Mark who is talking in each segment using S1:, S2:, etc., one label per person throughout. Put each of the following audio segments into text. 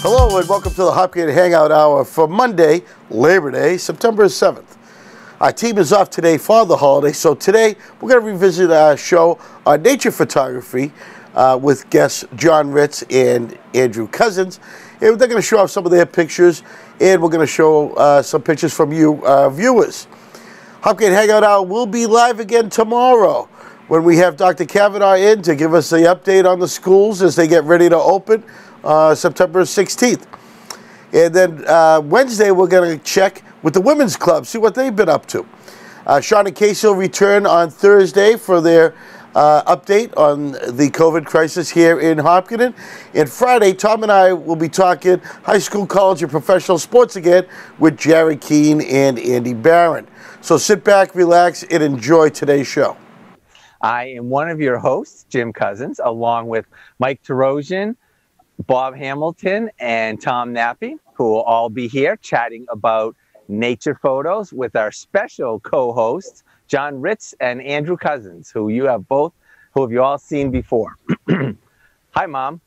S1: Hello and welcome to the Hopkinton Hangout Hour for Monday, Labor Day, September 7th. Our team is off today for the holiday, so today we're going to revisit our show on nature photography uh, with guests John Ritz and Andrew Cousins. And they're going to show off some of their pictures, and we're going to show uh, some pictures from you, uh, viewers. Hopkinton Hangout Hour will be live again tomorrow when we have Dr. Cavanaugh in to give us the update on the schools as they get ready to open uh, September 16th. And then uh, Wednesday, we're going to check with the Women's Club, see what they've been up to. Uh, Sean and Casey will return on Thursday for their uh, update on the COVID crisis here in Hopkinton. And Friday, Tom and I will be talking high school, college, and professional sports again with Jerry Keene and Andy Barron. So sit back, relax, and enjoy today's show.
S2: I am one of your hosts, Jim Cousins, along with Mike Tarosian, Bob Hamilton, and Tom Nappy, who will all be here chatting about nature photos with our special co-hosts, John Ritz and Andrew Cousins, who you have both, who have you all seen before. Hi, Mom.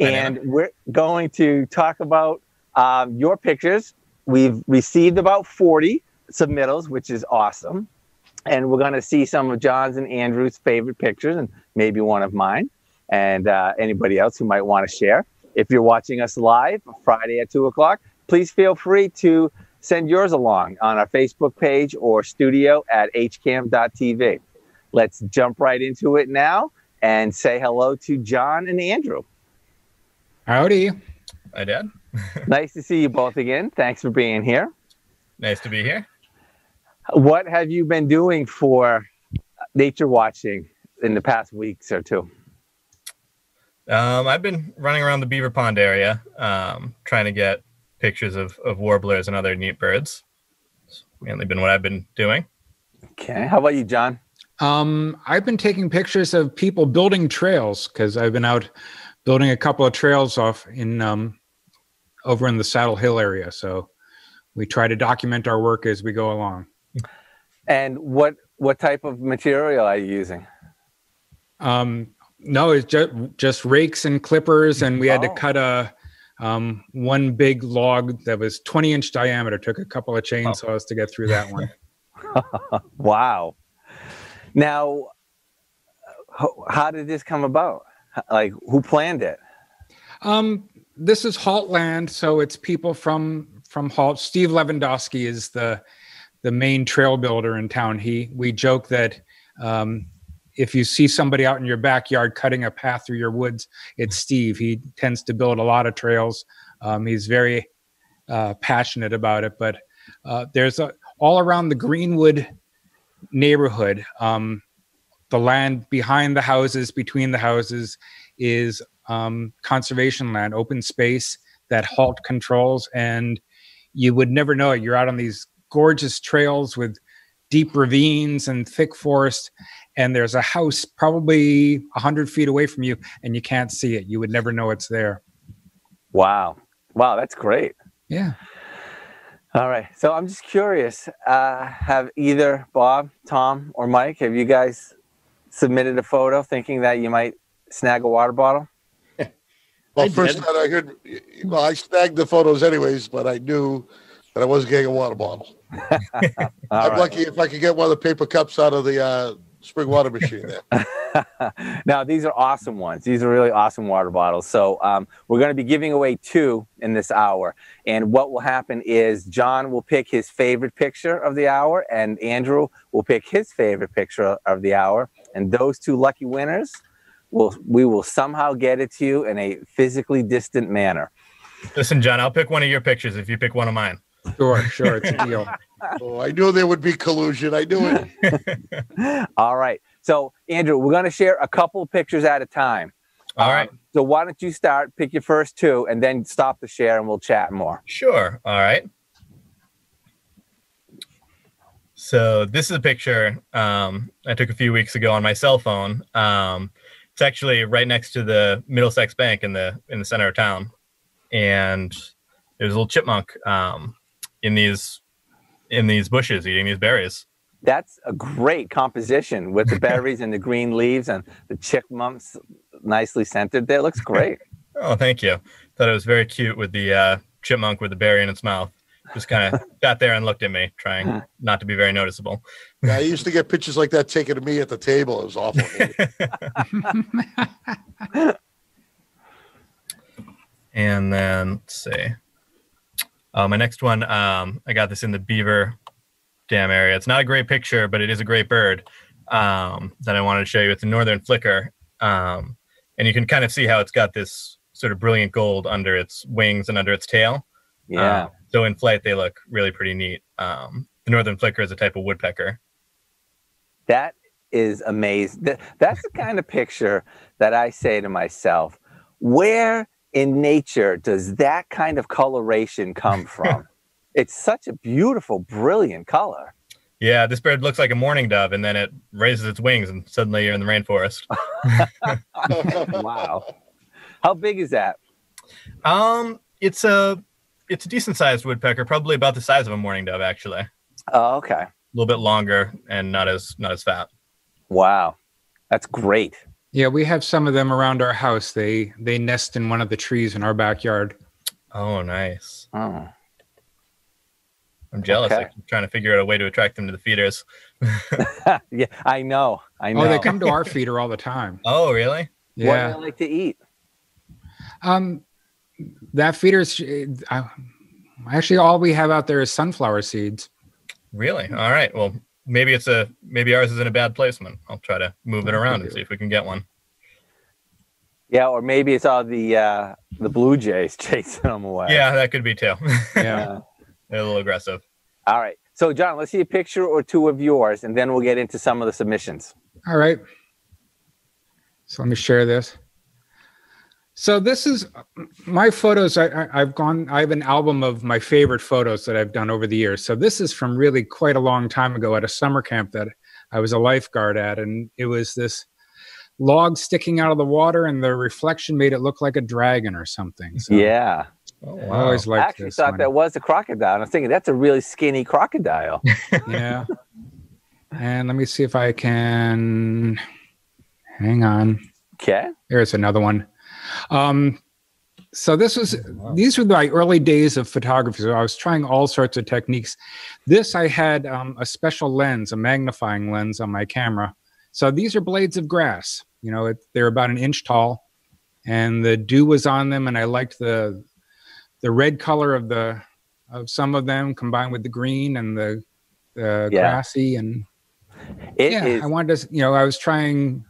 S3: Hi,
S2: and we're going to talk about um, your pictures. We've received about 40 submittals, which is awesome. And we're going to see some of John's and Andrew's favorite pictures and maybe one of mine and uh, anybody else who might want to share. If you're watching us live Friday at 2 o'clock, please feel free to send yours along on our Facebook page or studio at hcam.tv. Let's jump right into it now and say hello to John and Andrew.
S4: Howdy.
S3: Hi, Dad.
S2: nice to see you both again. Thanks for being here.
S3: Nice to be here.
S2: What have you been doing for nature watching in the past weeks or two?
S3: Um, I've been running around the Beaver Pond area, um, trying to get pictures of, of warblers and other neat birds. It's mainly been what I've been doing.
S2: Okay. How about you, John?
S4: Um, I've been taking pictures of people building trails because I've been out building a couple of trails off in um, over in the Saddle Hill area. So we try to document our work as we go along.
S2: And what what type of material are you using?
S4: Um, no, it's just just rakes and clippers, and we had to
S2: Oh.
S4: cut a um, one big log that was 20 inch diameter. Took a couple of chainsaws to get through that one.
S2: Wow. Now, how, how did this come about? Like, who planned it?
S4: Um, this is Halt Land, so it's people from from Halt. Steve Lewandowski is the the main trail builder in town. He we joke that um, if you see somebody out in your backyard cutting a path through your woods, it's Steve. He tends to build a lot of trails. Um, he's very uh, passionate about it. But uh, there's a all around the Greenwood neighborhood. Um, the land behind the houses, between the houses, is um, conservation land, open space that halt controls, and you would never know it. You're out on these gorgeous trails with deep ravines and thick forest, and there's a house probably a hundred feet away from you, and you can't see it. You would never know it's there.
S2: Wow. Wow, that's great.
S4: Yeah.
S2: All right. So I'm just curious. Uh, have either Bob, Tom, or Mike, have you guys submitted a photo thinking that you might snag a water bottle?
S1: Well,
S5: I
S1: first
S5: did.
S1: night I heard, well, I snagged the photos anyways, but I knew that I wasn't getting a water bottle.
S2: All
S1: I'm
S2: right.
S1: lucky if I could get one of the paper cups out of the uh, spring water machine there.
S2: now these are awesome ones. These are really awesome water bottles. So um, we're going to be giving away two in this hour. And what will happen is John will pick his favorite picture of the hour, and Andrew will pick his favorite picture of the hour. And those two lucky winners will we will somehow get it to you in a physically distant manner.
S3: Listen, John, I'll pick one of your pictures if you pick one of mine.
S4: Sure, sure, it's a deal.
S1: Oh, I knew there would be collusion. I knew it.
S2: All right. So Andrew, we're going to share a couple pictures at a time.
S3: All right.
S2: Um, so why don't you start? Pick your first two, and then stop the share, and we'll chat more.
S3: Sure. All right. So this is a picture um, I took a few weeks ago on my cell phone. Um, it's actually right next to the Middlesex Bank in the in the center of town, and there's a little chipmunk um, in these in these bushes eating these berries.
S2: That's a great composition with the berries and the green leaves and the chipmunks nicely centered there. Looks great.
S3: Oh, thank you. thought it was very cute with the uh, chipmunk with the berry in its mouth. Just kind of sat there and looked at me, trying not to be very noticeable.
S1: Yeah, I used to get pictures like that taken of me at the table. It was awful.
S3: And then let's see. Uh, my next one, um, I got this in the beaver dam area. It's not a great picture, but it is a great bird um, that I wanted to show you. It's a northern flicker. Um, and you can kind of see how it's got this sort of brilliant gold under its wings and under its tail.
S2: Yeah.
S3: Um, so in flight, they look really pretty neat. Um, the northern flicker is a type of woodpecker.
S2: That is amazing. That's the kind of picture that I say to myself, where in nature does that kind of coloration come from? it's such a beautiful, brilliant color.
S3: Yeah, this bird looks like a mourning dove, and then it raises its wings, and suddenly you're in the rainforest.
S2: wow. How big is that?
S3: Um, it's a it's a decent sized woodpecker, probably about the size of a mourning dove, actually.
S2: Oh, okay.
S3: A little bit longer and not as not as fat.
S2: Wow. That's great.
S4: Yeah, we have some of them around our house. They they nest in one of the trees in our backyard.
S3: Oh, nice.
S2: Oh.
S3: I'm jealous.
S2: Okay.
S3: I'm trying to figure out a way to attract them to the feeders.
S2: yeah, I know. I know.
S4: Oh, they come to our feeder all the time.
S3: Oh, really?
S4: Yeah.
S2: What do they like to eat?
S4: Um, that feeder's uh, actually all we have out there is sunflower seeds.
S3: Really? All right. Well, maybe it's a maybe ours is in a bad placement. I'll try to move it around and see if we can get one.
S2: Yeah, or maybe it's all the uh, the blue jays chasing them away.
S3: Yeah, that could be too.
S4: Yeah.
S3: They're a little aggressive.
S2: all right. So, John, let's see a picture or two of yours, and then we'll get into some of the submissions.
S4: All right. So let me share this. So this is my photos. I, I, I've gone. I have an album of my favorite photos that I've done over the years. So this is from really quite a long time ago at a summer camp that I was a lifeguard at, and it was this log sticking out of the water, and the reflection made it look like a dragon or something. So
S2: Yeah.
S3: Oh,
S4: I always
S2: I actually
S4: this
S2: thought
S4: one.
S2: that was a crocodile. and I was thinking that's a really skinny crocodile.
S4: yeah. And let me see if I can. Hang on.
S2: Okay.
S4: Here's another one. Um, so this was these were my early days of photography. So I was trying all sorts of techniques. This I had um, a special lens, a magnifying lens on my camera. So these are blades of grass. You know, it, they're about an inch tall, and the dew was on them, and I liked the the red color of the of some of them combined with the green and the the
S2: Yeah.
S4: grassy and
S2: It
S4: yeah,
S2: is-
S4: I wanted to, you know, I was trying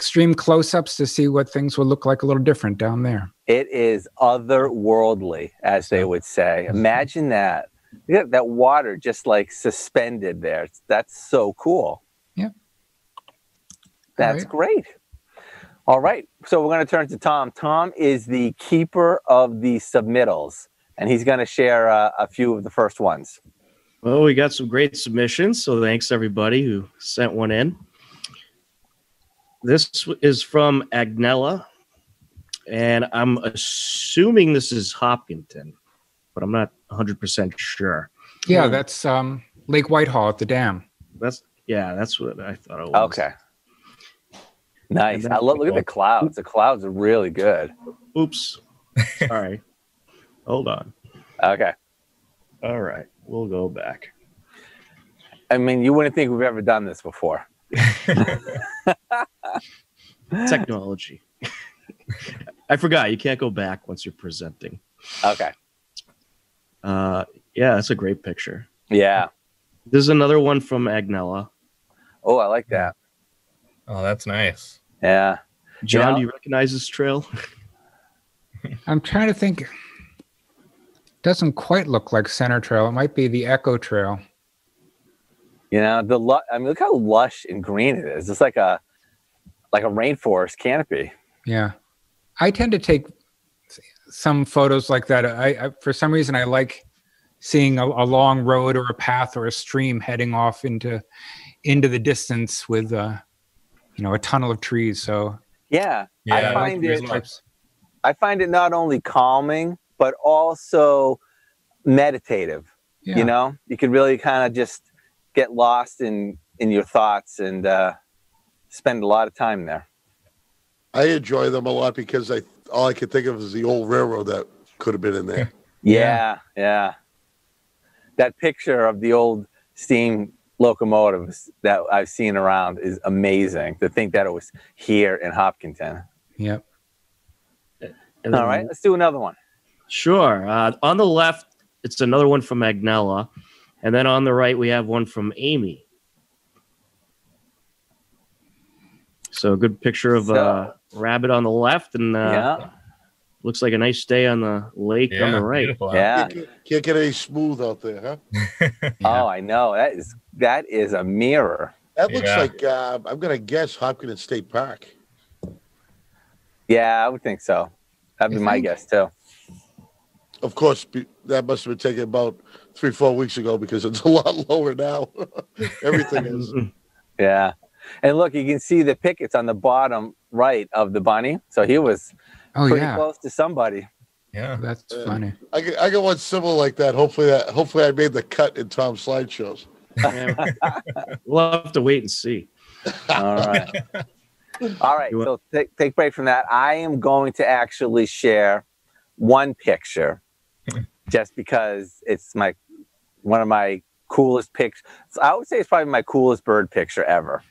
S4: extreme close-ups to see what things would look like a little different down there.
S2: It is otherworldly, as they would say. Imagine that. Yeah, that water just like suspended there. That's so cool.
S4: Yeah.
S2: That's
S4: right.
S2: great. All right. So we're going to turn to Tom. Tom is the keeper of the submittals, and he's going to share uh, a few of the first ones.
S5: Well, we got some great submissions, so thanks everybody who sent one in. This is from Agnella, and I'm assuming this is Hopkinton, but I'm not 100% sure.
S4: Yeah, that's um, Lake Whitehall at the dam.
S5: That's yeah, that's what I thought it was.
S2: Okay. Nice. I love, look at the clouds. The clouds are really good.
S5: Oops. Sorry. Hold on.
S2: Okay.
S5: All right, we'll go back.
S2: I mean, you wouldn't think we've ever done this before.
S5: Technology. I forgot you can't go back once you're presenting.
S2: Okay.
S5: Uh, yeah, that's a great picture.
S2: Yeah.
S5: There's another one from Agnella.
S2: Oh, I like that.
S3: Oh, that's nice.
S2: Yeah.
S5: John,
S2: Yeah.
S5: do you recognize this trail?
S4: I'm trying to think. Doesn't quite look like Center Trail. It might be the Echo Trail.
S2: You know, the lu- I mean, look how lush and green it is. It's like a like a rainforest canopy.
S4: Yeah, I tend to take some photos like that. I, I for some reason I like seeing a, a long road or a path or a stream heading off into into the distance with uh, you know a tunnel of trees. So
S2: Yeah.
S3: Yeah,
S2: I
S3: I
S2: find it. I find it not only calming, but also meditative.
S4: Yeah.
S2: You know, you could really kind of just get lost in in your thoughts and uh, spend a lot of time there.
S1: I enjoy them a lot because I all I can think of is the old railroad that could have been in there.
S2: Yeah, yeah. That picture of the old steam locomotives that I've seen around is amazing. To think that it was here in Hopkinton.
S4: Yep.
S5: And
S2: All
S5: then-
S2: let's do another one.
S5: Sure. Uh, on the left, it's another one from Agnella. And then on the right, we have one from Amy. So a good picture of a rabbit on the left and uh,
S2: yeah,
S5: looks like a nice day on the lake on the right.
S3: huh?
S2: yeah.
S1: Can't, get- can't get any smooth out there, huh?
S2: Oh, I know. That is that is a mirror.
S1: That looks
S3: Yeah.
S1: like uh, I'm gonna guess Hopkinton State Park.
S2: Yeah, I would think so. That'd be
S4: You
S2: my
S4: think?
S2: guess too.
S1: Of course, that must have been taken about three, four weeks ago because it's a lot lower now. Everything is.
S2: Yeah. And look, you can see the pickets on the bottom right of the bunny. So he was
S4: Oh
S2: pretty
S4: yeah,
S2: close to somebody.
S3: Yeah.
S4: that's
S1: Yeah.
S4: funny.
S1: I got, I got one symbol like that. Hopefully that hopefully I made the cut in Tom's slideshows.
S5: We'll have to wait and see.
S2: All right. All right.
S5: Want-
S2: So take take break from that. I am going to actually share one picture just because it's my one of my coolest pictures. I would say it's probably my coolest bird picture ever.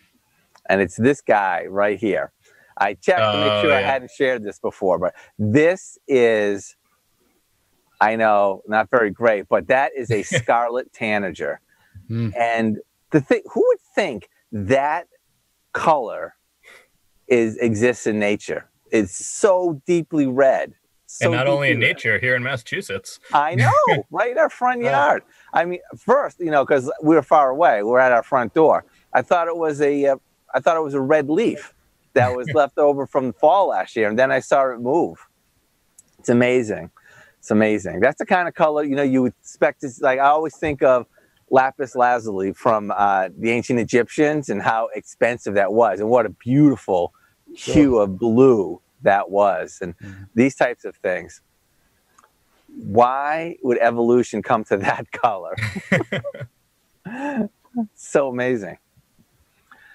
S2: And it's this guy right here. I checked to make
S3: Oh,
S2: sure I hadn't shared this before, but this is I know, not very great, but that is a scarlet tanager.
S4: Hmm.
S2: And the thing who would think that color is exists in nature? It's so deeply red. So
S3: and not only in nature, here in Massachusetts.
S2: I know, right in our front
S1: Yeah.
S2: yard. I mean, first, you know, because we were far away, we are at our front door. I thought it was a, uh, I thought it was a red leaf that was left over from the fall last year, and then I saw it move. It's amazing. It's amazing. That's the kind of color you know you would expect. To, like I always think of lapis lazuli from uh, the ancient Egyptians and how expensive that was, and what a beautiful hue of blue that was, and
S4: Mhm.
S2: these types of things why would evolution come to that color? so amazing.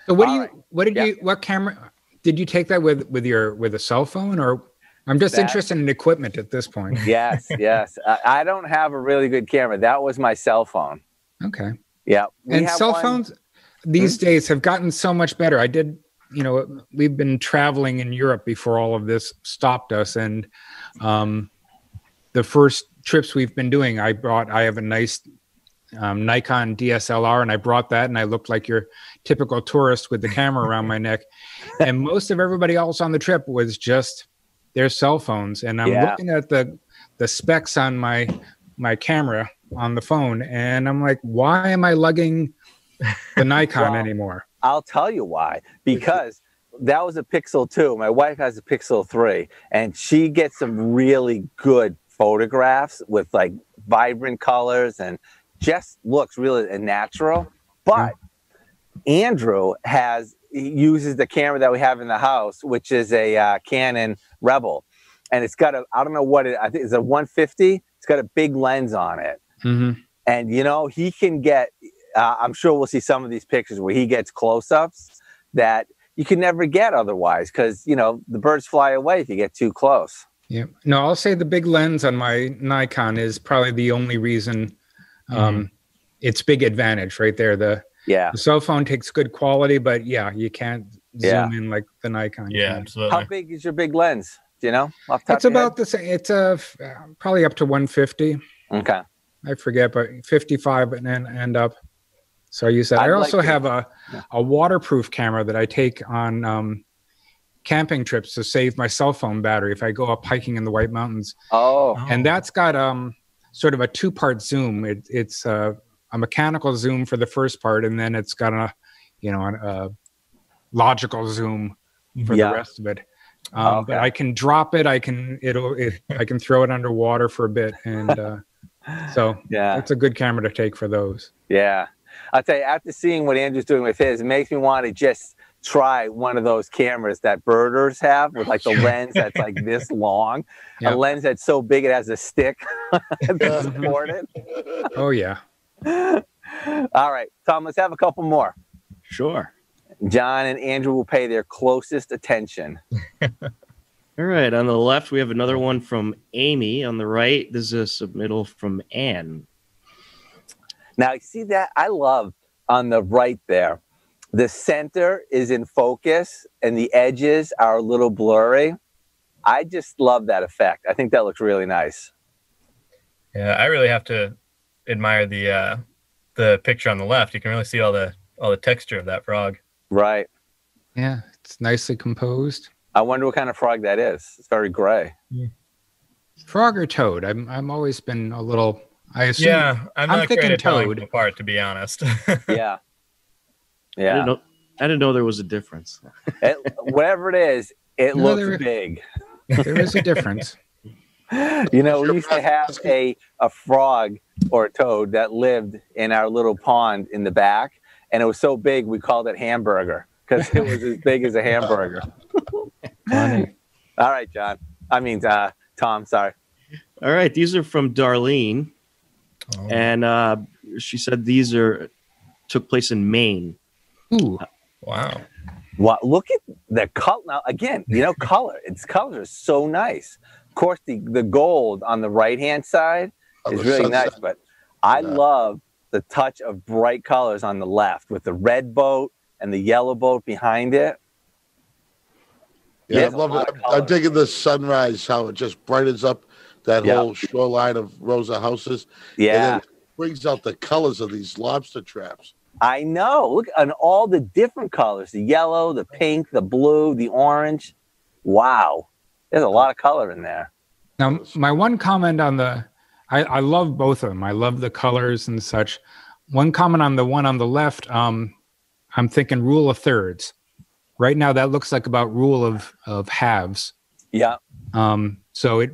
S4: So what do you?
S2: right.
S4: What did
S2: Yeah.
S4: you? What camera did you take that with? With your with a cell phone or? I'm just
S2: That-
S4: interested in equipment at this point.
S2: Yes, yes. I, I don't have a really good camera. That was my cell phone.
S4: Okay.
S2: Yeah.
S4: and cell
S2: one-
S4: phones these days have gotten so much better. I did, you know, we've been traveling in Europe before all of this stopped us, and um, the first trips we've been doing, I brought. I have a nice um, Nikon DSLR, and I brought that, and I looked like your typical tourist with the camera around my neck. And most of everybody else on the trip was just their cell phones, and I'm
S2: Yeah.
S4: looking at the the specs on my my camera on the phone, and I'm like, why am I lugging the Nikon
S2: Well,
S4: anymore?
S2: I'll tell you why. Because that was a Pixel 2. My wife has a Pixel 3, and she gets some really good photographs with like vibrant colors and just looks really natural. But Andrew has he uses the camera that we have in the house, which is a uh, Canon Rebel, and it's got a I don't know what it I think it's a 150. It's got a big lens on it
S4: Mm-hmm.
S2: and you know he can get uh, i'm sure we'll see some of these pictures where he gets close-ups that you can never get otherwise because you know the birds fly away if you get too close
S4: Yeah. No, I'll say the big lens on my Nikon is probably the only reason. Um, It's big advantage right there. The,
S2: yeah
S4: the cell phone takes good quality, but yeah, you can't
S2: Yeah.
S4: zoom in like the Nikon.
S3: Yeah,
S4: can.
S3: absolutely.
S2: how big is your big lens do you know off the top
S4: It's
S2: of your
S4: about the same. It's a f- uh, probably up to 150.
S2: okay
S4: I forget, but 55 and then end up. So I use that.
S2: I'd
S4: I also
S2: to-
S4: have a,
S2: Yeah.
S4: a waterproof camera that I take on um, camping trips to save my cell phone battery if I go up hiking in the White Mountains.
S2: oh
S4: And that's got um, sort of a two part zoom. It, it's uh, a mechanical zoom for the first part, and then it's got a, you know, a, a logical zoom for
S2: Yeah.
S4: the rest of it. Um, But
S2: Okay.
S4: I can drop it. I can it'll it, I can throw it underwater for a bit, and uh, so
S2: yeah
S4: it's a good camera to take for those.
S2: yeah i'll tell you after seeing what andrew's doing with his it makes me want to just try one of those cameras that birders have with like the lens that's like this long
S4: Yeah.
S2: a lens that's so big it has a stick to
S1: uh-huh.
S2: support it
S4: Oh yeah.
S2: All right, Tom, let's have a couple more.
S5: Sure.
S2: John and Andrew will pay their closest attention.
S5: All right. On the left, we have another one from Amy. On the right, this is a submittal from Anne.
S2: Now, you see that? I love on the right there. The center is in focus and the edges are a little blurry. I just love that effect. I think that looks really nice.
S3: Yeah, I really have to admire the uh, the picture on the left. You can really see all the all the texture of that frog.
S2: Right.
S4: Yeah, it's nicely composed.
S2: I wonder what kind of frog that is. It's very gray.
S4: Frog or toad? I'm I'm always been a little. I assume.
S3: Yeah, I'm
S4: I'm
S3: not
S4: thinking
S3: great at telling
S4: toad.
S3: them apart, to be honest.
S2: Yeah.
S5: I didn't
S2: Yeah.
S5: know. I didn't know there was a difference.
S2: It, whatever it is, it
S4: No,
S2: looks
S4: there-
S2: big.
S4: There is a difference.
S2: You know, we used to have a, a frog or a toad that lived in our little pond in the back, and it was so big we called it hamburger because it was as big as a hamburger.
S4: Funny.
S2: All right, John. I mean, uh, Tom. Sorry.
S5: All right. These are from Darlene,
S3: Oh,
S5: and uh, she said these are took place in Maine.
S4: Ooh,
S3: wow.
S2: Wow, look at the color. Now, again, you know, color. Its color is so nice. Of course, the, the gold on the right hand side is
S1: the
S2: really
S1: sunset.
S2: nice, but I
S1: Yeah.
S2: love the touch of bright colors on the left with the red boat and the yellow boat behind it.
S1: Yeah,
S2: There's
S1: I
S2: a
S1: love it. I'm, I'm digging the sunrise, how it just brightens up that
S2: Yeah.
S1: whole shoreline of Rosa houses. And
S2: Yeah,
S1: then it brings out the colors of these lobster traps.
S2: I know. Look on all the different colors the yellow, the pink, the blue, the orange. Wow. There's a lot of color in there.
S4: Now, my one comment on the, I, I love both of them. I love the colors and such. One comment on the one on the left, um, I'm thinking rule of thirds. Right now, that looks like about rule of of halves.
S2: Yeah.
S4: Um, so it,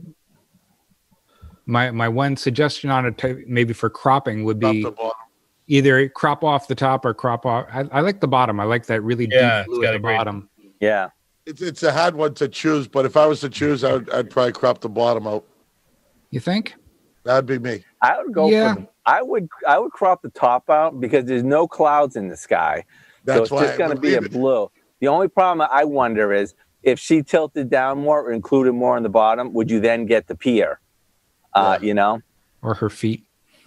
S4: my my one suggestion on it, to, maybe for cropping, would be either crop off the top or crop off. I, I like the bottom. I like that really
S3: Yeah,
S4: deep
S3: it's
S4: blue at
S3: a
S4: the
S3: great-
S4: bottom.
S2: Yeah.
S1: It's, it's a hard one to choose, but if I was to choose, I would, I'd probably crop the bottom out.
S4: You think?
S1: That'd be me.
S2: I would go
S4: Yeah.
S2: for the, I would I would crop the top out because there's no clouds in the sky.
S1: That's
S2: so it's
S1: why
S2: just going to be a
S1: it.
S2: blue. The only problem I wonder is if she tilted down more or included more on the bottom, would you then get the pier? Uh,
S1: Yeah.
S2: You know?
S4: Or her feet?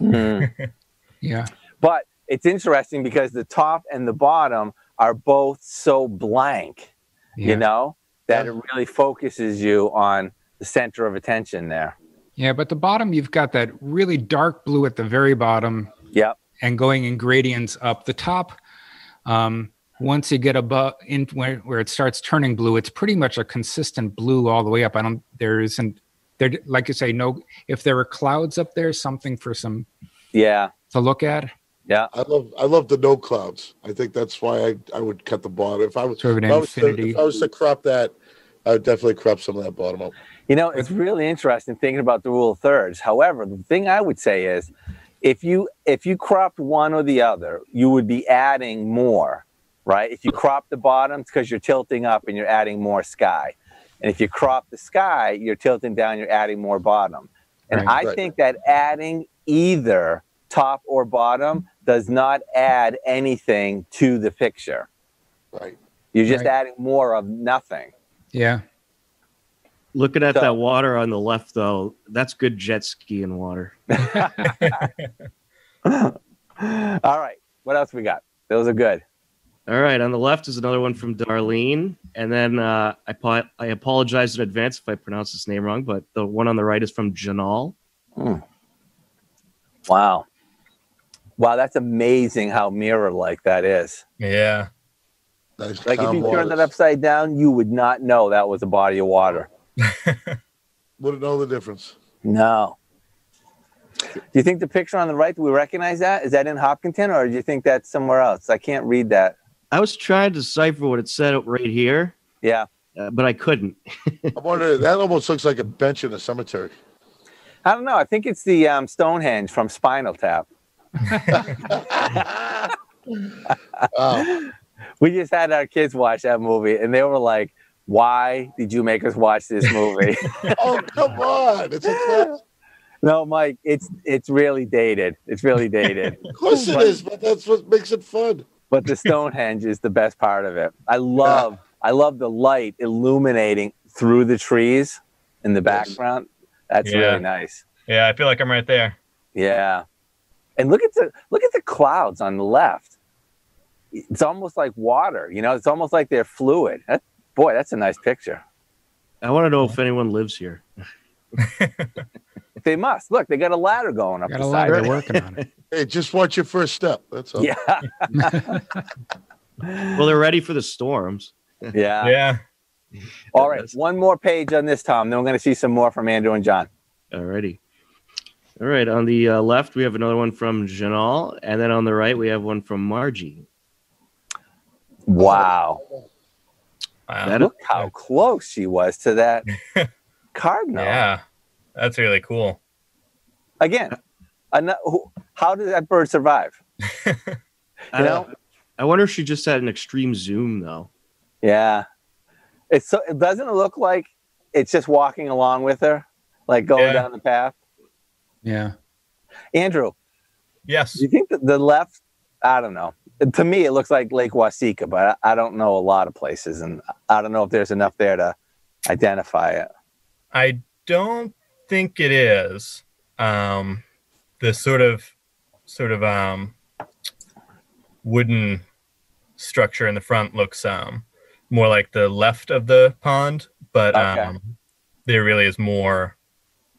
S4: Yeah.
S2: But it's interesting because the top and the bottom are both so blank,
S4: Yeah.
S2: you know, that
S1: Yeah.
S2: it really focuses you on the center of attention there.
S4: Yeah, but the bottom, you've got that really dark blue at the very bottom
S2: Yep.
S4: and going in gradients up. The top, um, once you get above in where, where it starts turning blue, it's pretty much a consistent blue all the way up. I don't, there isn't, there, like you say, no, if there were clouds up there, something for some
S2: Yeah.
S4: to look at.
S2: Yeah.
S1: I love I love the no clouds. I think that's why I, I would cut the bottom. If I was,
S4: Sort of an
S1: if I was, to, if I was to crop that, I would definitely crop some of that bottom up
S2: You know, it's really interesting thinking about the rule of thirds. However, the thing I would say is if you if you cropped one or the other, you would be adding more, right? If you crop the bottoms because you're tilting up and you're adding more sky. And if you crop the sky, you're tilting down, you're adding more bottom. And
S4: Right.
S2: I
S1: Right.
S2: think that adding either top or bottom does not add anything to the picture.
S1: Right.
S2: You're just
S4: Right.
S2: adding more of nothing.
S4: Yeah.
S5: Looking at
S2: So-
S5: that water on the left, though, that's good jet skiing water.
S2: All right. What else we got? Those are good.
S5: All right, on the left is another one from Darlene, and then uh, I po- I apologize in advance if I pronounce this name wrong, but the one on the right is from Janal.
S2: Wow. Wow, that's amazing how mirror like that is.
S3: Yeah.
S1: Nice
S2: Like if
S1: calm
S2: you turn that upside down, you would not know that was a body of water.
S1: Wouldn't know the difference.
S2: No. Do you think the picture on the right, do we recognize that? Is that in Hopkinton or do you think that's somewhere else? I can't read that.
S5: I was trying to decipher what it said right here,
S2: Yeah.
S5: uh, but I couldn't.
S1: I wonder. That almost looks like a bench in a cemetery.
S2: I don't know. I think it's the um, Stonehenge from Spinal Tap.
S1: Wow.
S2: We just had our kids watch that movie and they were like, why did you make us watch this movie?
S1: oh come on! It's a class.
S2: no, Mike, it's it's really dated. It's really dated.
S1: Of course it is, but that's what makes it fun.
S2: But the Stonehenge is the best part of it. I love I love the light illuminating through the trees in the background. That's
S3: Yeah.
S2: really nice.
S3: Yeah, I feel like I'm right there.
S2: Yeah. And look at the look at the clouds on the left. It's almost like water, you know, it's almost like they're fluid. That, boy, that's a nice picture.
S5: I want to know if anyone lives here.
S2: They must. Look, they got a ladder going up
S4: Got
S2: the
S4: a
S2: side.
S4: They're working on it.
S1: Hey, just watch your first step. That's all.
S2: Yeah.
S5: Well, they're ready for the storms.
S2: yeah.
S3: yeah.
S2: All right. One more page on this, Tom. Then we're going to see some more from Andrew and John.
S5: Alrighty. All right. On the uh, left, we have another one from Janal, and then on the right, we have one from Margie.
S2: Wow.
S3: Wow.
S5: That-
S2: Look how close she was to that cardinal.
S3: Yeah. That's really cool.
S2: Again, ano- how did that bird survive?
S5: I,
S2: You know?
S5: I wonder if she just had an extreme zoom, though.
S2: Yeah. It's so it doesn't it look like it's just walking along with her, like going
S3: Yeah.
S2: down the path.
S4: Yeah.
S2: Andrew,
S3: Yes.
S2: do you think that the left? I don't know. To me, it looks like Lake Wasika, but I I don't know a lot of places, and I don't know if there's enough there to identify it.
S3: I don't think it is. Um, the sort of sort of um, wooden structure in the front looks um, more like the left of the pond, but
S2: Okay.
S3: um, there really is more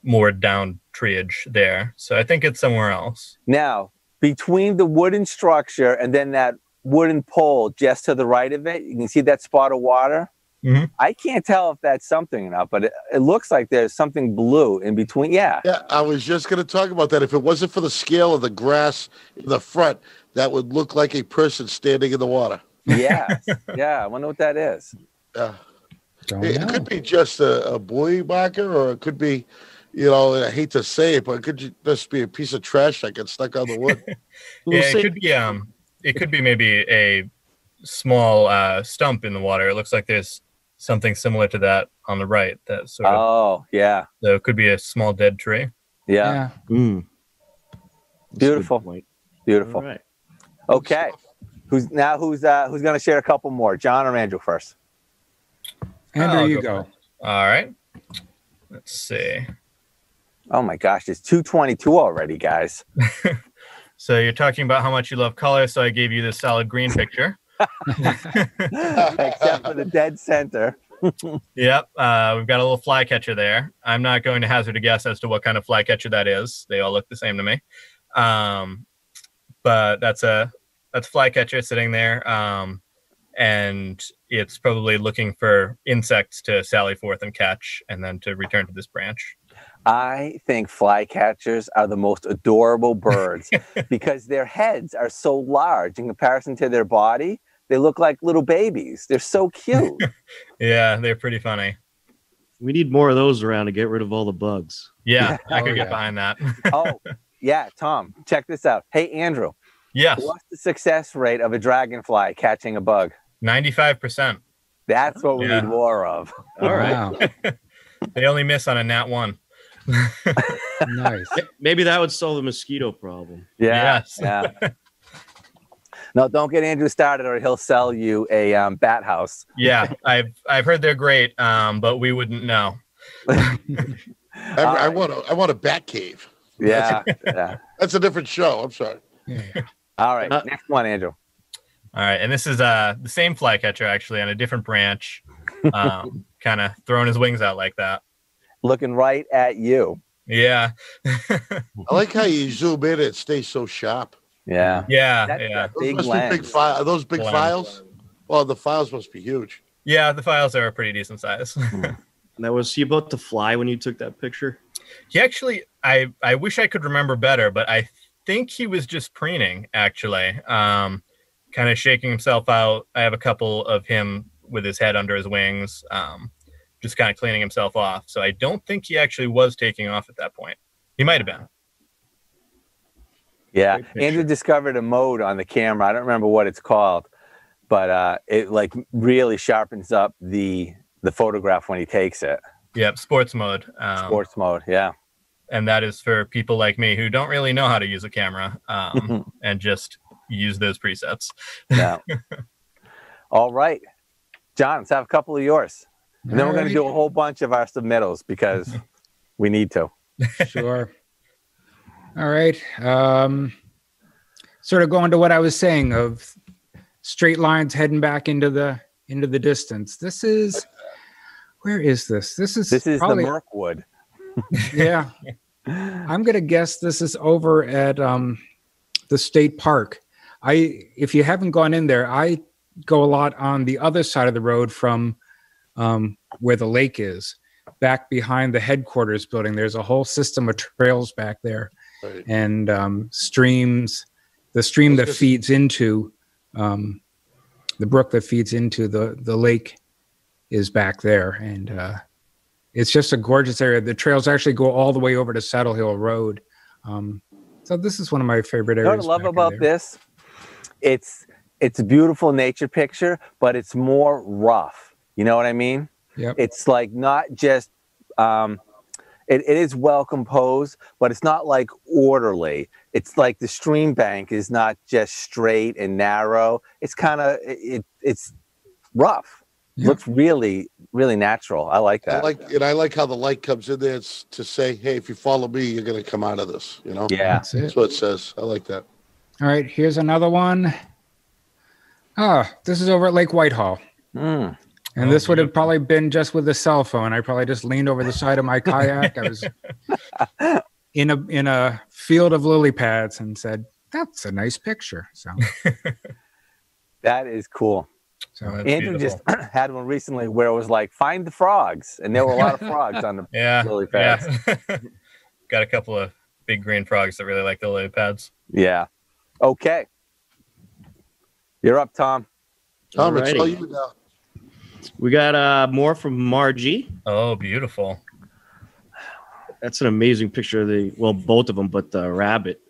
S3: more down treeage there. So I think it's somewhere else.
S2: Now, between the wooden structure and then that wooden pole just to the right of it, you can see that spot of water.
S3: Mhm.
S2: I can't tell if that's something or not, but it, it looks like there's something blue in between. Yeah.
S1: Yeah, I was just going to talk about that. If it wasn't for the scale of the grass in the front, that would look like a person standing in the water.
S2: Yeah. yeah. I wonder what that is.
S1: Yeah.
S4: Don't
S1: It, it could be just a, a buoy marker, or it could be, you know, I hate to say it, but it could just be a piece of trash that gets stuck on the wood.
S5: We'll
S3: yeah,
S5: say-
S3: it could be um, it could be maybe a small uh, stump in the water. It looks like there's something similar to that on the right. That sort of
S2: Oh, yeah.
S3: so it could be a small dead tree.
S2: Yeah.
S4: Yeah.
S5: Mm. That's a good
S2: Beautiful. Beautiful.
S5: All right.
S2: Okay. Who's now who's uh who's gonna share a couple more? John or Andrew first?
S4: Andrew,
S3: I'll
S4: you
S3: go
S4: go.
S3: All right. Let's see.
S2: Oh my gosh, it's 222 already, guys.
S3: So you're talking about how much you love color, so I gave you this solid green picture.
S2: Except for the dead center.
S3: Yep, uh, we've got a little flycatcher there. I'm not going to hazard a guess as to what kind of flycatcher that is. They all look the same to me. Um, but that's a that's a flycatcher sitting there, um, and it's probably looking for insects to sally forth and catch, and then to return to this branch.
S2: I think flycatchers are the most adorable birds because their heads are so large in comparison to their body. They look like little babies. They're so cute.
S3: Yeah, they're pretty funny.
S5: We need more of those around to get rid of all the bugs.
S3: Yeah, I
S4: Oh,
S3: could get
S4: yeah.
S3: behind that.
S2: oh, yeah, Tom, check this out. Hey, Andrew,
S3: yes,
S2: what's the success rate of a dragonfly catching a bug?
S3: ninety-five percent.
S2: That's what we
S3: Yeah.
S2: need more of.
S5: All right.
S4: Wow.
S3: They only miss on a nat one.
S4: nice.
S5: Maybe that would solve the mosquito problem.
S2: Yeah.
S3: Yes.
S2: Yeah. No, don't get Andrew started or he'll sell you a um, bat house.
S3: Yeah, I've I've heard they're great, um, but we wouldn't know.
S1: I, I want a, I want a bat cave.
S2: Yeah. yeah.
S1: That's a different show. I'm sorry.
S2: All right.
S5: Uh,
S2: Next one, Andrew.
S3: All right, and this is uh the same flycatcher actually on a different branch, um, kind of throwing his wings out like that.
S2: Looking right at you.
S3: Yeah,
S1: I like how you zoom in and it stays so sharp.
S2: Yeah.
S3: yeah,
S2: That's
S3: yeah,
S2: that
S1: Those
S2: big
S1: must
S2: lens.
S1: be big fi- are those big
S3: Lens.
S1: files? Well, the files must be huge.
S3: yeah. The files are a pretty decent size.
S5: Now, was he about to fly when you took that picture?
S3: he actually, I I wish I could remember better, but I think he was just preening actually, um, kind of shaking himself out. I have a couple of him with his head under his wings, um, just kind of cleaning himself off. So I don't think he actually was taking off at that point. He might have been.
S2: Yeah. Andrew discovered a mode on the camera. I don't remember what it's called, but uh, it like really sharpens up the the photograph when he takes it.
S3: Yep, sports mode. Um,
S2: Sports mode. Yeah.
S3: and that is for people like me who don't really know how to use a camera um, and just use those presets.
S2: Yeah. All right. John, let's have a couple of yours. And then we're going to do a whole bunch of our submittals because because we need to.
S4: sure. All right. Um, sort of going to what I was saying of straight lines heading back into the into the distance. This is where is this? This is
S2: This is
S4: probably,
S2: the Mirkwood.
S4: yeah. I'm gonna guess this is over at um, the state park. I if you haven't gone in there, I go a lot on the other side of the road from um, where the lake is, back behind the headquarters building. There's a whole system of trails back there
S1: Right.
S4: and um, streams. The stream that
S1: Just-
S4: feeds into um, the brook that feeds into the the lake is back there, and uh, it's just a gorgeous area. The trails actually go all the way over to Saddle Hill Road. Um, so this is one of my favorite
S2: You know
S4: areas.
S2: what I love about this? It's it's a beautiful nature picture, but it's more rough. You know what I mean?
S4: Yep.
S2: It's like not just um, it, it is well composed, but it's not like orderly. It's like the stream bank is not just straight and narrow. It's kind of it, it's rough.
S4: Yeah.
S2: Looks really really natural. I like that.
S1: I
S2: that.
S1: like and I like how the light comes in there it's to say, "Hey, if you follow me, you're gonna come out of this." You know,
S2: yeah.
S4: That's it.
S1: that's what it says. I like that.
S4: All right, here's another one. Ah, this is over at Lake Whitehall.
S2: Mm.
S4: And
S3: Oh,
S4: this would have probably been just with a cell phone. I probably just leaned over the side of my kayak. I was in a in a field of lily pads and said, "That's a nice picture." So,
S2: That is cool.
S4: so
S3: That's
S2: Andrew
S3: beautiful.
S2: just had one recently where it was like find the frogs, and there were a lot of frogs on the
S3: Yeah.
S2: lily
S3: yeah.
S2: pads.
S3: Got a couple of big green frogs that really like the lily pads.
S2: Yeah. Okay. You're up, Tom.
S1: Tom, it's all
S5: Alrighty.
S1: you now.
S5: We got uh, more from Margie.
S3: Oh, beautiful.
S5: That's an amazing picture of the well, both of them, but the rabbit.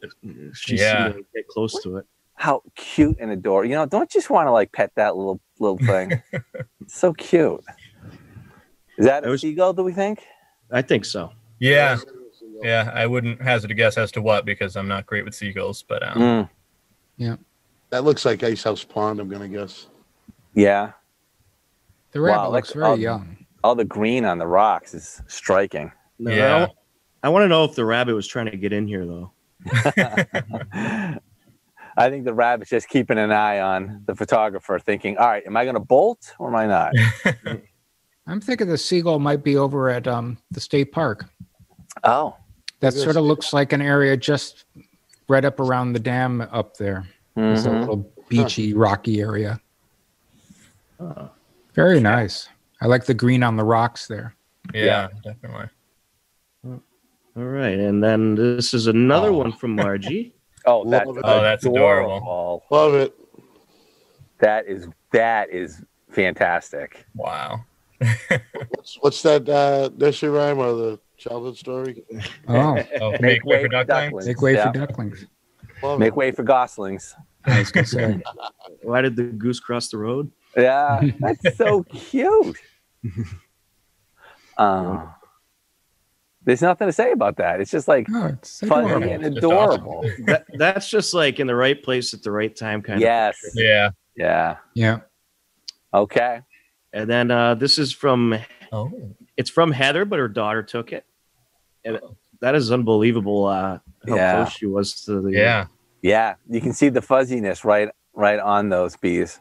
S5: She's
S3: Yeah.
S5: get close to it.
S2: How cute and adorable. You know, don't you just want to like pet that little little thing? it's so cute. Is that
S5: I
S2: a
S5: was-
S2: seagull, do we think?
S5: I think so.
S3: Yeah. Yeah. I wouldn't hazard a guess as to what because I'm not great with seagulls, but um,
S2: Mm,
S1: That looks like Ice House Pond. I'm gonna guess.
S2: yeah.
S4: The
S2: Wow,
S4: rabbit
S2: like,
S4: looks very
S2: um,
S4: young.
S2: All the green on the rocks is striking.
S5: No,
S3: Yeah.
S5: I, want to know if the rabbit was trying to get in here though.
S2: I think the rabbit's just keeping an eye on the photographer, thinking, all right, am I going to bolt or am I not?
S4: I'm thinking the seagull might be over at um, the state park.
S2: oh.
S4: That sort of looks like an area just right up around the dam up there. It's a
S2: Mhm.
S4: little beachy, rocky area.
S5: Oh.
S4: Very nice. I like the green on the rocks there.
S3: yeah, definitely.
S5: All right, and then this is another
S3: Oh.
S5: one from Margie.
S2: Oh, that's,
S3: Oh, that's
S2: adorable.
S1: Love it.
S2: That is that is fantastic.
S3: Wow.
S1: What's what's that uh, nursery rhyme or the childhood story?
S4: Oh,
S3: Oh, make, way for ducklings.
S4: make way
S2: Yeah.
S4: for ducklings.
S1: Love
S2: Make
S1: it.
S2: way for goslings.
S4: I was gonna say.
S5: Why did the goose cross the road?
S2: Yeah, that's so cute. Um, there's nothing to say about that. It's just like
S4: Oh, it's
S2: fuzzy
S4: adorable.
S2: and
S3: Just
S2: adorable.
S5: That, that's just like in the right place at the right time kind
S2: Yes.
S5: of. picture.
S3: Yeah.
S2: Yeah.
S4: Yeah.
S2: Okay.
S5: And then uh, this is from
S3: Oh.
S5: it's from Heather, but her daughter took it. And that is unbelievable uh, how
S2: Yeah.
S5: close she was to the.
S3: Yeah.
S2: Yeah, you can see the fuzziness right right on those bees.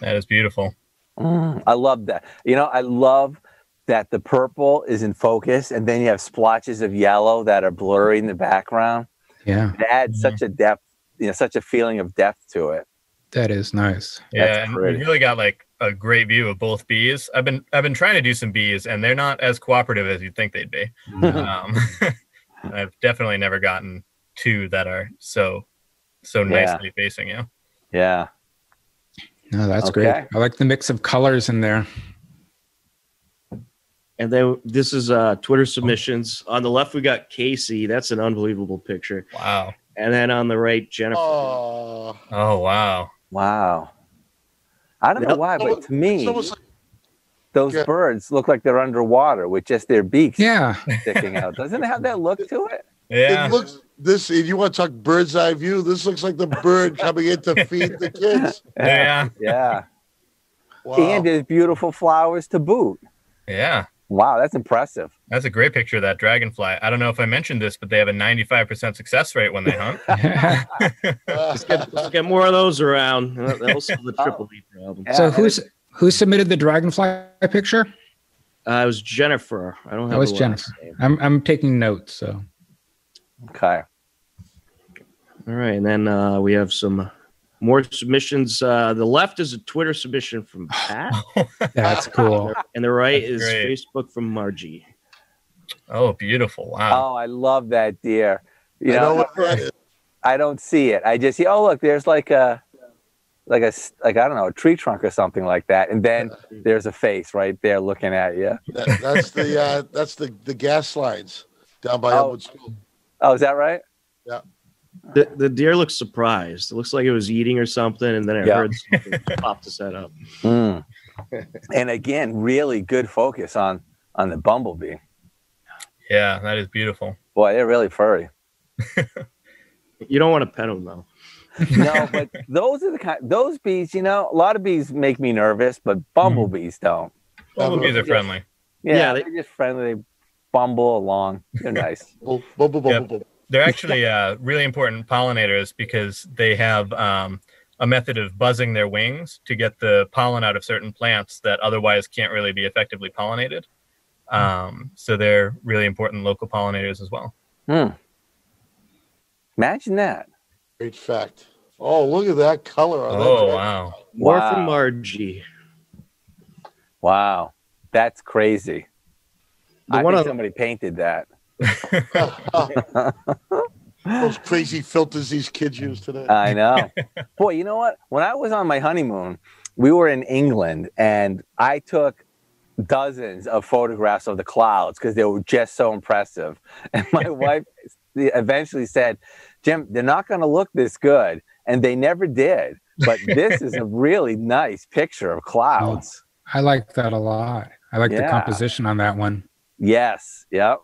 S3: That is beautiful.
S2: Mm, I love that. You know, I love that the purple is in focus and then you have splotches of yellow that are blurry in the background.
S4: Yeah.
S2: It adds
S3: Mhm.
S2: such a depth, you know, such a feeling of depth to it.
S4: That is nice.
S3: Yeah,
S2: That's
S3: and we really got like a great view of both bees. I've been I've been trying to do some bees, and they're not as cooperative as you'd think they'd be. Um, I've definitely never gotten two that are so so
S2: Yeah.
S3: nicely facing you.
S2: Yeah.
S4: No, that's
S2: Okay.
S4: great. I like the mix of colors in there.
S5: And then this is uh, Twitter submissions. On the left, we got Casey. That's an unbelievable picture.
S3: Wow.
S5: And then on the right, Jennifer.
S1: Oh,
S3: Oh wow.
S2: Wow. I don't know why, but to me,
S1: like
S2: those
S1: Yeah.
S2: birds look like they're underwater with just their beaks
S4: Yeah.
S2: sticking out. Doesn't it have that look to it?
S3: Yeah.
S1: it looks this. If you want to talk bird's eye view, this looks like the bird coming in to feed the kids.
S3: yeah.
S2: Yeah.
S1: Wow.
S2: and there's beautiful flowers to boot.
S3: Yeah.
S2: Wow, that's impressive.
S3: That's a great picture of that dragonfly. I don't know if I mentioned this, but they have a 95% success rate when they hunt.
S5: Let's get, let's get more of those around. That- That'll solve the
S2: Oh.
S5: triple E problem.
S2: Yeah,
S4: so who's who submitted the dragonfly picture?
S5: Uh, it was Jennifer. I don't have
S4: That was Jennifer.
S5: name.
S4: I'm I'm taking notes. So
S2: okay?
S5: All right, and then uh, we have some more submissions. Uh, the left is a Twitter submission from Pat,
S4: that's cool.
S5: and the right
S3: That's
S5: is
S3: great.
S5: Facebook from Margie.
S3: oh, beautiful. Wow.
S2: Oh, I love that deer. You
S1: I know
S2: know,
S1: what.
S2: I don't see it. I just see. Oh, look, there's like a, like a, s- like I don't know, a tree trunk or something like that, and then there's a face right there looking at you.
S1: That- that's the uh, that's the the gas lines down by
S2: Oh.
S1: Elmwood School.
S2: Oh, is that right?
S5: The, the deer looks surprised. It looks like it was eating or something, and then it
S2: Yeah.
S5: heard something popped its head up.
S2: Mm. and again, really good focus on on the bumblebee.
S3: Yeah, that is beautiful.
S2: Boy, they're really furry.
S5: You don't want to pet them though.
S2: No, but those are the kind. Those bees, you know, a lot of bees make me nervous, but bumblebees don't.
S3: Bumblebees are
S2: Yes.
S3: friendly.
S2: Yeah,
S5: Yeah, they-
S2: they, are just friendly. They bumble along. They're nice.
S1: Boom, boom, boom, boom,
S3: Yep.
S1: boom.
S3: They're actually uh, really important pollinators because they have um, a method of buzzing their wings to get the pollen out of certain plants that otherwise can't really be effectively pollinated. Um, so they're really important local pollinators as well.
S2: Hmm. Imagine that.
S1: Great fact. Oh, look at that color on
S3: Oh,
S1: that.
S3: wow.
S5: More
S2: Wow.
S5: from Margie.
S2: Wow, that's crazy.
S5: The
S2: I
S5: one
S2: think
S5: on-
S2: somebody painted that.
S1: Those crazy filters these kids use today.
S2: I know. Boy, you know what? When I was on my honeymoon, we were in England and I took dozens of photographs of the clouds because they were just so impressive. And my wife eventually said, Jim, they're not going to look this good. And they never did. But this is a really nice picture of clouds.
S4: I like that a lot. I like the composition on that one
S2: Yes. Yep.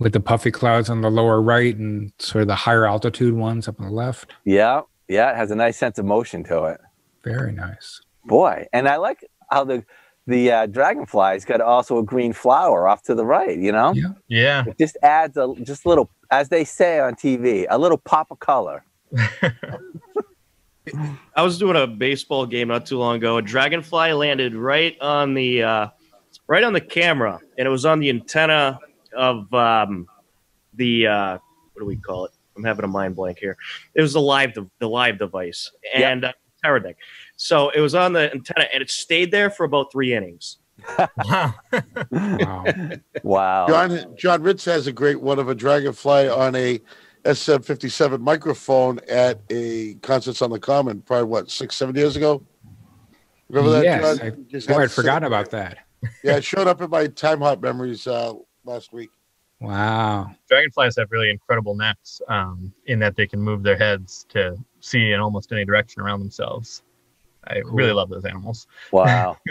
S4: With the puffy clouds on the lower right and sort of the higher altitude ones up on the left.
S2: Yeah. Yeah. It has a nice sense of motion to it.
S4: Very nice.
S2: Boy. And I like how the the uh, dragonfly's got also a green flower off to the right, you know?
S4: Yeah.
S3: Yeah.
S2: It just adds a just a little, as they say on TV, a little pop of color.
S5: I was doing a baseball game not too long ago. A dragonfly landed right on the uh, right on the camera, and it was on the antenna of um, the uh, what do we call it? I'm having a mind blank here. It was the live de- the live device and uh, tower deck. So it was on the antenna, and it stayed there for about three innings.
S3: Wow.
S4: Wow.
S2: Wow.
S1: John John Ritz has a great one of a dragonfly on a SM57 microphone at a concerts on the Common, probably what six seven years ago. Remember that?
S4: yes.
S1: John?
S4: I,
S1: Just
S4: oh,
S1: had
S4: I'd forgotten about that.
S1: Yeah, it showed up in my time hop memories uh, last week.
S4: Wow.
S3: Dragonflies have really incredible necks um, in that they can move their heads to see in almost any direction around themselves. I
S4: Cool.
S3: really love those animals.
S2: Wow.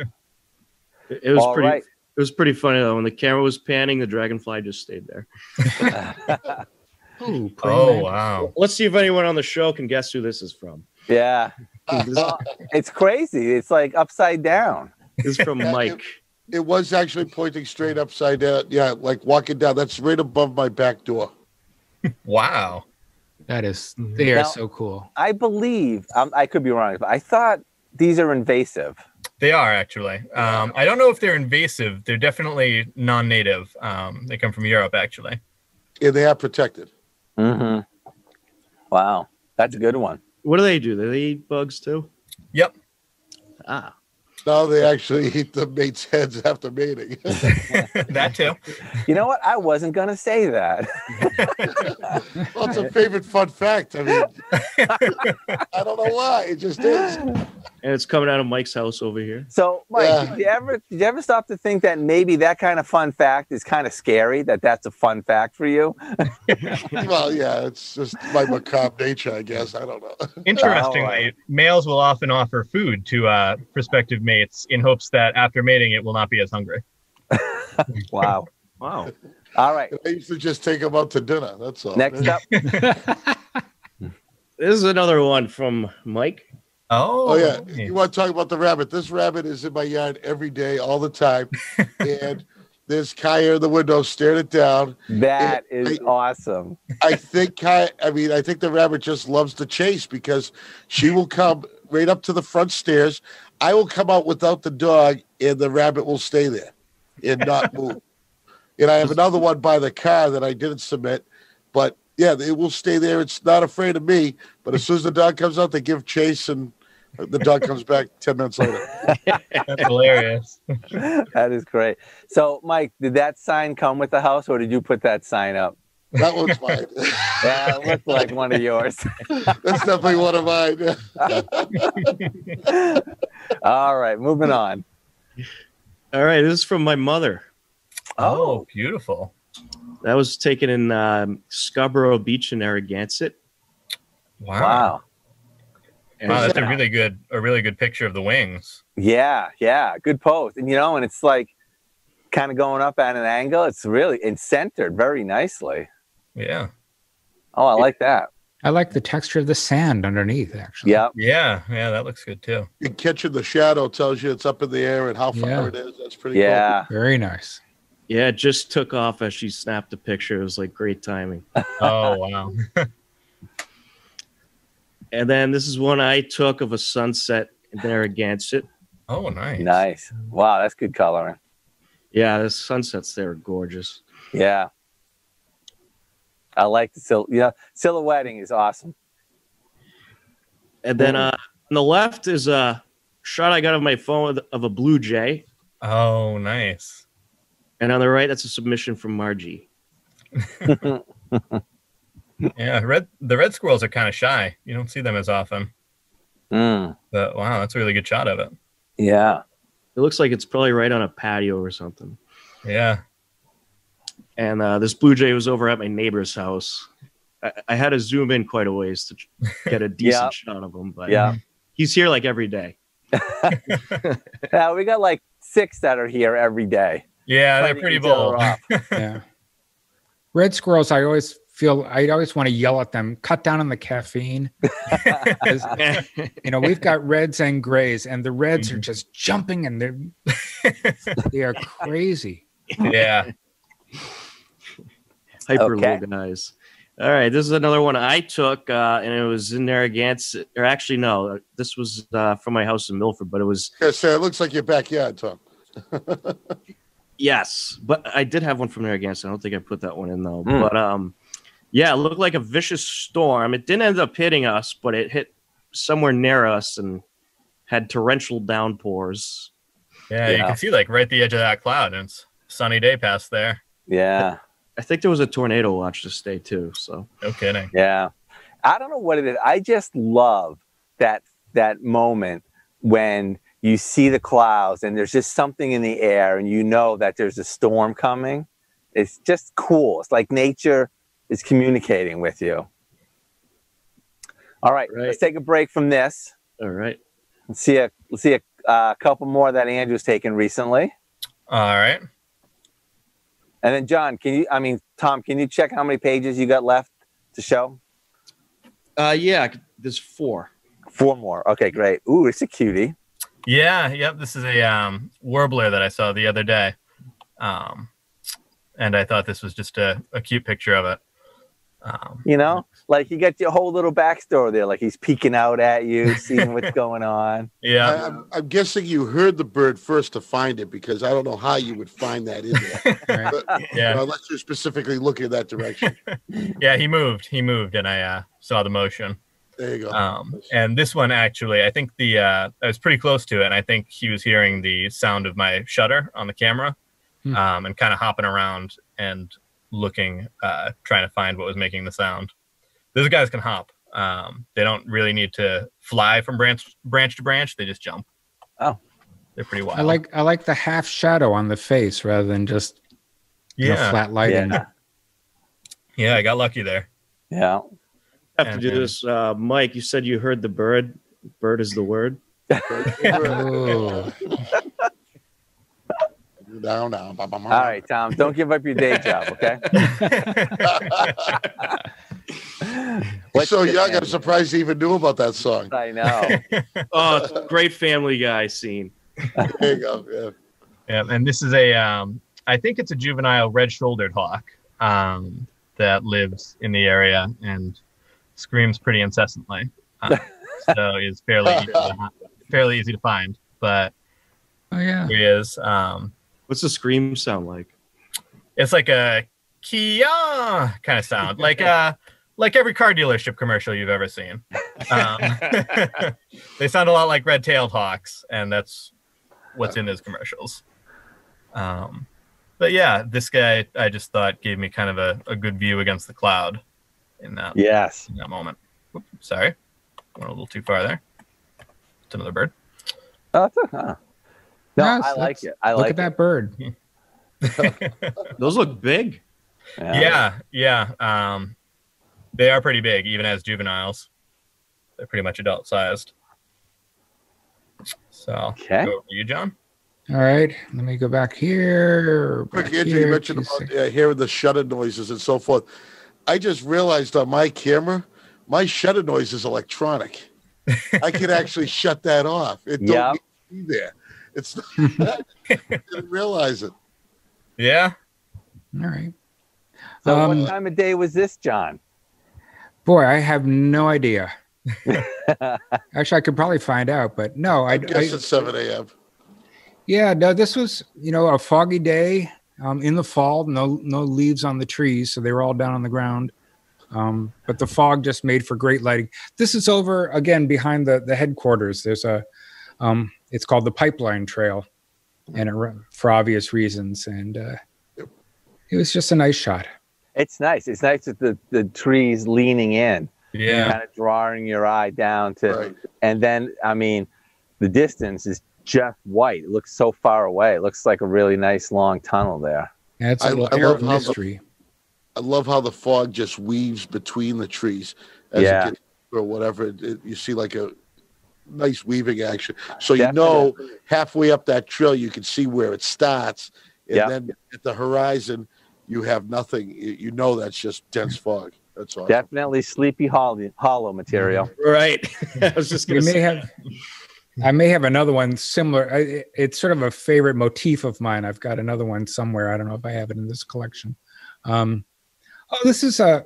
S5: It, it was
S2: All
S5: pretty.
S2: right.
S5: It was pretty funny though. When the camera was panning, the dragonfly just stayed there.
S4: Ooh,
S3: Oh, wow.
S5: Let's see if anyone on the show can guess who this is from.
S2: yeah. Well, it's crazy. It's like upside down.
S5: This is from Mike.
S1: It was actually pointing straight upside down. Yeah, like walking down. That's right above my back door.
S3: Wow.
S4: That is, they are so cool.
S2: I believe, um, I could be wrong, but I thought these are invasive.
S3: They are actually. Um, I don't know if they're invasive. They're definitely non-native. Um, they come from Europe, actually.
S1: Yeah, they are protected.
S2: Mm-hmm. Wow. That's a good one.
S5: What do they do? Do they eat bugs too?
S3: Yep.
S5: Ah,
S1: Now they actually eat the mates' heads after mating.
S3: that too.
S2: You know what? I wasn't going to say that.
S1: well, it's a favorite fun fact. I mean, I don't know why. It just is.
S5: and it's coming out of Mike's house over here.
S2: So, Mike,
S1: Yeah.
S2: did you ever did you ever stop to think that maybe that kind of fun fact is kind of scary? That that's a fun fact for you?
S1: Well, yeah, it's just my macabre nature, I guess. I don't know.
S3: Interestingly,
S2: right.
S3: males will often offer food to uh, prospective mates in hopes that after mating, it will not be as hungry.
S2: Wow.
S5: Wow.
S2: All right.
S1: I used to just take them out to dinner. That's all.
S2: Next up,
S5: This is another one from Mike.
S3: Oh,
S1: Oh yeah,
S3: nice.
S1: you want to talk about the rabbit? This rabbit is in my yard every day, all the time, and there's Kaya in the window staring it down.
S2: That
S1: Yeah,
S2: is
S1: I-
S2: awesome.
S1: I think Kaya, I mean, I think the rabbit just loves to chase because she will come right up to the front stairs. I will come out without the dog, and the rabbit will stay there and not move. and I have another one by the car that I didn't submit, but yeah, it will stay there. It's not afraid of me, but as soon as the dog comes out, they give chase, and the dog comes back ten minutes later.
S3: That's hilarious.
S2: that is great. So, Mike, did that sign come with the house, or did you put that sign up?
S1: That one's mine.
S2: Yeah, it looked like one of yours.
S1: That's definitely one of mine.
S2: All right, moving on.
S5: All right, this is from my mother.
S3: Oh, beautiful.
S5: That was taken in um, Scarborough Beach in Narragansett.
S3: Wow.
S2: Wow.
S5: And,
S3: Wow, that's a really good a really good picture of the wings.
S2: Yeah, yeah, good pose. And you know, and it's like kind of going up at an angle. It's really it's centered very nicely.
S3: Yeah.
S2: Oh, I like that.
S4: I like the texture of the sand underneath, actually.
S2: Yeah.
S3: Yeah, yeah, that looks good too.
S1: And catching the shadow tells you it's up in the air and how far
S4: Yeah.
S1: it is. That's pretty
S2: Yeah.
S4: Very nice.
S5: yeah, it just took off as she snapped a picture. It was like great timing.
S3: Oh wow.
S5: And then this is one I took of a sunset in Narragansett.
S3: Oh nice.
S2: Nice. Wow, that's good coloring.
S5: Yeah, the sunsets there are gorgeous.
S2: Yeah. I like the sil- yeah, silhouetting is awesome.
S5: And then uh, on the left is a shot I got of my phone of- of a blue jay.
S3: Oh nice.
S5: And on the right, that's a submission from Margie.
S3: Yeah, red the red squirrels are kind of shy. You don't see them as often.
S2: Mm,
S3: But wow, that's a really good shot of it.
S2: yeah.
S5: It looks like it's probably right on a patio or something.
S3: Yeah.
S5: And uh, this blue jay was over at my neighbor's house. I, I had to zoom in quite a ways to get a decent
S2: Yeah.
S5: shot of him, but
S2: Yeah.
S5: he's here like every day.
S2: Yeah, we got like six that are here every day.
S3: Yeah, they're pretty bold.
S4: Yeah. Red squirrels, I always feel I always want to yell at them, cut down on the caffeine. you know, we've got reds and grays, and the reds are just jumping and they're they are crazy.
S3: yeah.
S5: Hyper
S2: Okay.
S5: low guys. All right, this is another one I took, uh, and it was in Narragansett. Or actually, no, this was uh, from my house in Milford, but it was.
S1: Yeah, so it looks like your backyard, Tom.
S5: yes, but I did have one from Narragansett. I don't think I put that one in though.
S2: Hmm.
S5: But um, yeah, it looked like a vicious storm. It didn't end up hitting us, but it hit somewhere near us and had torrential downpours.
S3: Yeah, you can see like right at the edge of that cloud, and it's a sunny day past there.
S2: Yeah.
S5: I think there was a tornado watch this day too. So
S3: No kidding.
S2: Yeah. I don't know what it is. I just love that that moment when you see the clouds and there's just something in the air and you know that there's a storm coming. It's just cool. It's like nature is communicating with you. All right,
S5: Right.
S2: let's take a break from this.
S5: all right,
S2: Let's see a let's see a uh, couple more that Andrew's taken recently.
S3: All right.
S2: And then John, can you I mean Tom, can you check how many pages you got left to show?
S5: uh, yeah, there's four.
S2: Four more. Okay, great. Ooh, it's a cutie.
S3: Yeah, yep. This is a um, warbler that I saw the other day, um, and I thought this was just a, a cute picture of it. Um,
S2: You know, like you got your whole little backstory there. Like he's peeking out at you, seeing what's going on.
S3: yeah,
S1: I, I'm, I'm guessing you heard the bird first to find it because I don't know how you would find that in there
S4: Right?
S1: But,
S3: yeah,
S1: unless you're specifically looking in that direction.
S3: yeah. He moved. He moved, and I uh, saw the motion.
S1: There you go.
S3: Um, and this one actually, I think the uh, I was pretty close to it, and I think he was hearing the sound of my shutter on the camera,
S4: Hmm.
S3: um, and kind of hopping around and looking, uh, trying to find what was making the sound. Those guys can hop. Um, they don't really need to fly from branch branch to branch. They just jump.
S2: Oh.
S3: they're pretty wild.
S4: I like I like the half shadow on the face rather than just you know,
S3: yeah,
S4: flat lighting.
S2: Yeah.
S3: yeah. I got lucky there.
S2: Yeah.
S5: I have to do
S3: then-
S5: this, uh, Mike. You said you heard the bird. Bird is the word.
S4: Oh,
S1: down, down. All
S2: All right, Tom, don't give up your day job, okay? What's
S1: so young, I'm surprised you even knew about that song.
S2: I know.
S5: Oh, it's a great Family Guy scene.
S1: There you go. Yeah.
S3: Yeah, and this is a, um, I think it's a juvenile red-shouldered hawk um, that lives in the area and screams pretty incessantly. Um, so is fairly easy to, fairly easy to find. But
S4: Oh yeah.
S3: here he is. Um,
S5: What's the scream sound like?
S3: it's like a Kia kind of sound, like uh, like every car dealership commercial you've ever seen. Um, they sound a lot like red-tailed hawks, and that's what's in his commercials. Um, but yeah, this guy I just thought gave me kind of a, a good view against the cloud in that
S2: yes.
S3: in that moment. Whoop, sorry, went a little too far there. It's another bird.
S2: Oh, it's a, huh. No,
S4: Yes,
S2: I like it. I
S4: Look
S2: like
S4: at that bird.
S5: Those look big.
S2: it.
S3: Yeah, yeah. Um, they are pretty big, even as juveniles. They're pretty much adult sized. So,
S2: Okay.
S3: go over you, John.
S4: All right. Let me go back here.
S1: Quick,
S4: back
S1: Andrew, you mentioned
S4: two
S1: about
S4: sec-
S1: uh, hearing the shutter noises and so forth. I just realized on my camera, my shutter noise is electronic. I can actually shut that off. It don't
S2: Yeah.
S1: need to be there. It's I didn't realize it.
S3: Yeah.
S4: All right.
S2: So
S4: Um,
S2: what time of day was this, John?
S4: Boy, I have no idea. Actually, I could probably find out, but no, I,
S1: I guess
S4: I-
S1: it's 7 a.m.
S4: yeah, no, this was, you know, a foggy day um, in the fall, no, no leaves on the trees. So they were all down on the ground. Um, but the fog just made for great lighting. This is over again behind the, the headquarters. There's a, um, it's called the Pipeline Trail, and it, for obvious reasons. And uh, it was just a nice shot.
S2: It's nice. It's nice with the, the trees leaning in,
S3: Yeah.
S2: kind of drawing your eye down to,
S1: Right.
S2: and then I mean, the distance is just white. It looks so far away. It looks like a really nice long tunnel there.
S4: Yeah, it's a
S1: I-
S4: little
S1: I
S4: air
S1: love
S4: of
S1: how the-
S4: mystery.
S1: I love how the fog just weaves between the trees as
S2: Yeah.
S1: it gets or whatever. It, it- you see like a nice weaving action. So you know halfway up that trail you can see where it starts, and
S2: Yeah.
S1: then at the horizon you have nothing. You, you know that's just dense fog. That's all.
S2: Definitely Sleepy Hollow, hollow material.
S5: Right. I was just gonna
S4: may
S5: say.
S4: have, I may have another one similar. I, it's sort of a favorite motif of mine. I've got another one somewhere. I don't know if I have it in this collection. Um, oh, this is a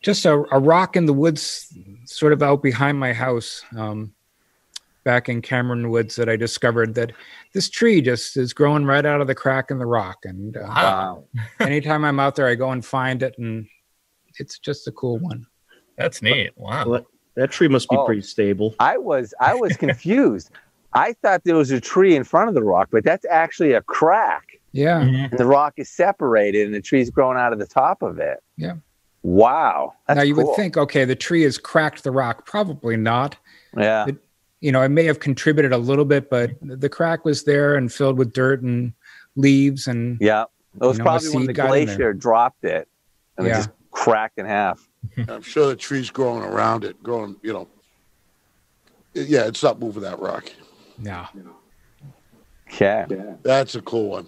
S4: just a, a rock in the woods, sort of out behind my house, um, back in Cameron Woods, that I discovered that this tree just is growing right out of the crack in the rock. And uh,
S3: Wow.
S4: anytime I'm out there, I go and find it, and it's just a cool one.
S3: That's neat. Wow.
S5: What? That tree must be
S2: Oh.
S5: pretty stable.
S2: I was I was confused. I thought there was a tree in front of the rock, but that's actually a crack.
S4: Yeah.
S3: Mhm.
S2: And the rock is separated and the tree's growing out of the top of it.
S4: Yeah.
S2: Wow. That's
S4: now you
S2: cool.
S4: would think, okay, the tree has cracked the rock. Probably not.
S2: Yeah.
S4: it- you know, I may have contributed a little bit, but the crack was there and filled with dirt and leaves and
S2: Yeah. It was
S4: You know,
S2: probably when the
S4: seed got in there.
S2: glacier dropped it and
S4: Yeah.
S2: it just cracked in half.
S1: I'm sure the tree's growing around it, growing. You know. Yeah, it's not moving that rock.
S4: yeah.
S2: Okay.
S1: That's a cool one.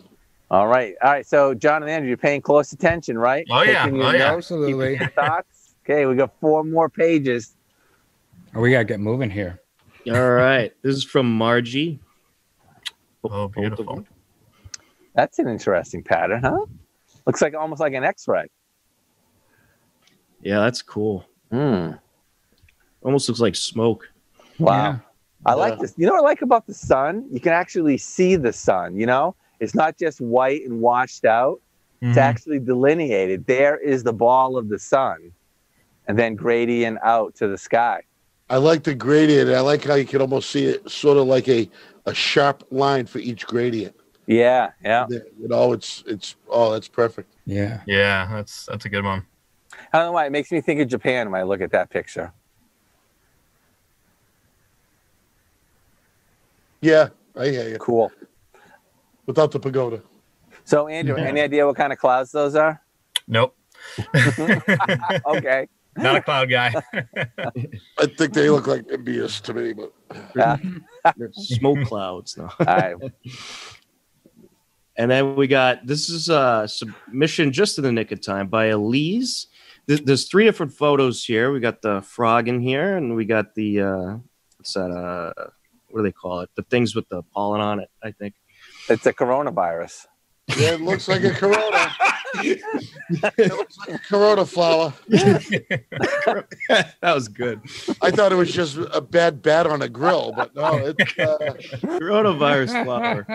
S2: All right. All right. So John and Andrew, you're paying close attention, right?
S3: Oh, yeah.
S2: Taking your
S3: Oh, yeah.
S2: notes, keeping
S4: Absolutely.
S2: thoughts. Okay, we got four more pages.
S4: Oh, we gotta get moving here.
S5: All right. This is from Margie.
S3: Oh,
S5: Both
S3: beautiful.
S2: That's an interesting pattern, huh? Looks like almost like an X-ray.
S5: Yeah, that's cool.
S2: Hmm.
S5: Almost looks like smoke.
S2: Wow.
S4: Yeah.
S2: I like
S1: Yeah.
S2: this. You know what I like about the sun? You can actually see the sun, you know? It's not just white and washed out. It's
S3: Mhm.
S2: actually delineated. There is the ball of the sun. And then gradient out to the sky.
S1: I like the gradient. I like how you can almost see it, sort of like a a sharp line for each gradient.
S2: Yeah, yeah.
S1: You know, it's it's oh, that's perfect.
S4: Yeah.
S3: Yeah, that's that's a good one.
S2: I don't know why. It makes me think of Japan when I look at that picture.
S1: Yeah, I hear you.
S2: Cool.
S1: Without the pagoda.
S2: So, Andrew, any idea what kind of clouds those are?
S3: Nope.
S2: Okay.
S3: Not a cloud guy.
S1: I think they look like envious to me, but
S2: Yeah.
S5: Smoke clouds No.
S2: All right.
S5: And then we got this is a submission just in the nick of time by Elise There's, there's three different photos here. We got the frog in here, and we got the uh, what's that? Uh, what do they call it? The things with the pollen on it. I think.
S2: It's a coronavirus.
S1: Yeah, it looks like a corona. it looks like a corona flower.
S5: that was good.
S1: I thought it was just a bad bat on a grill, but no, it's uh,
S5: Coronavirus flower.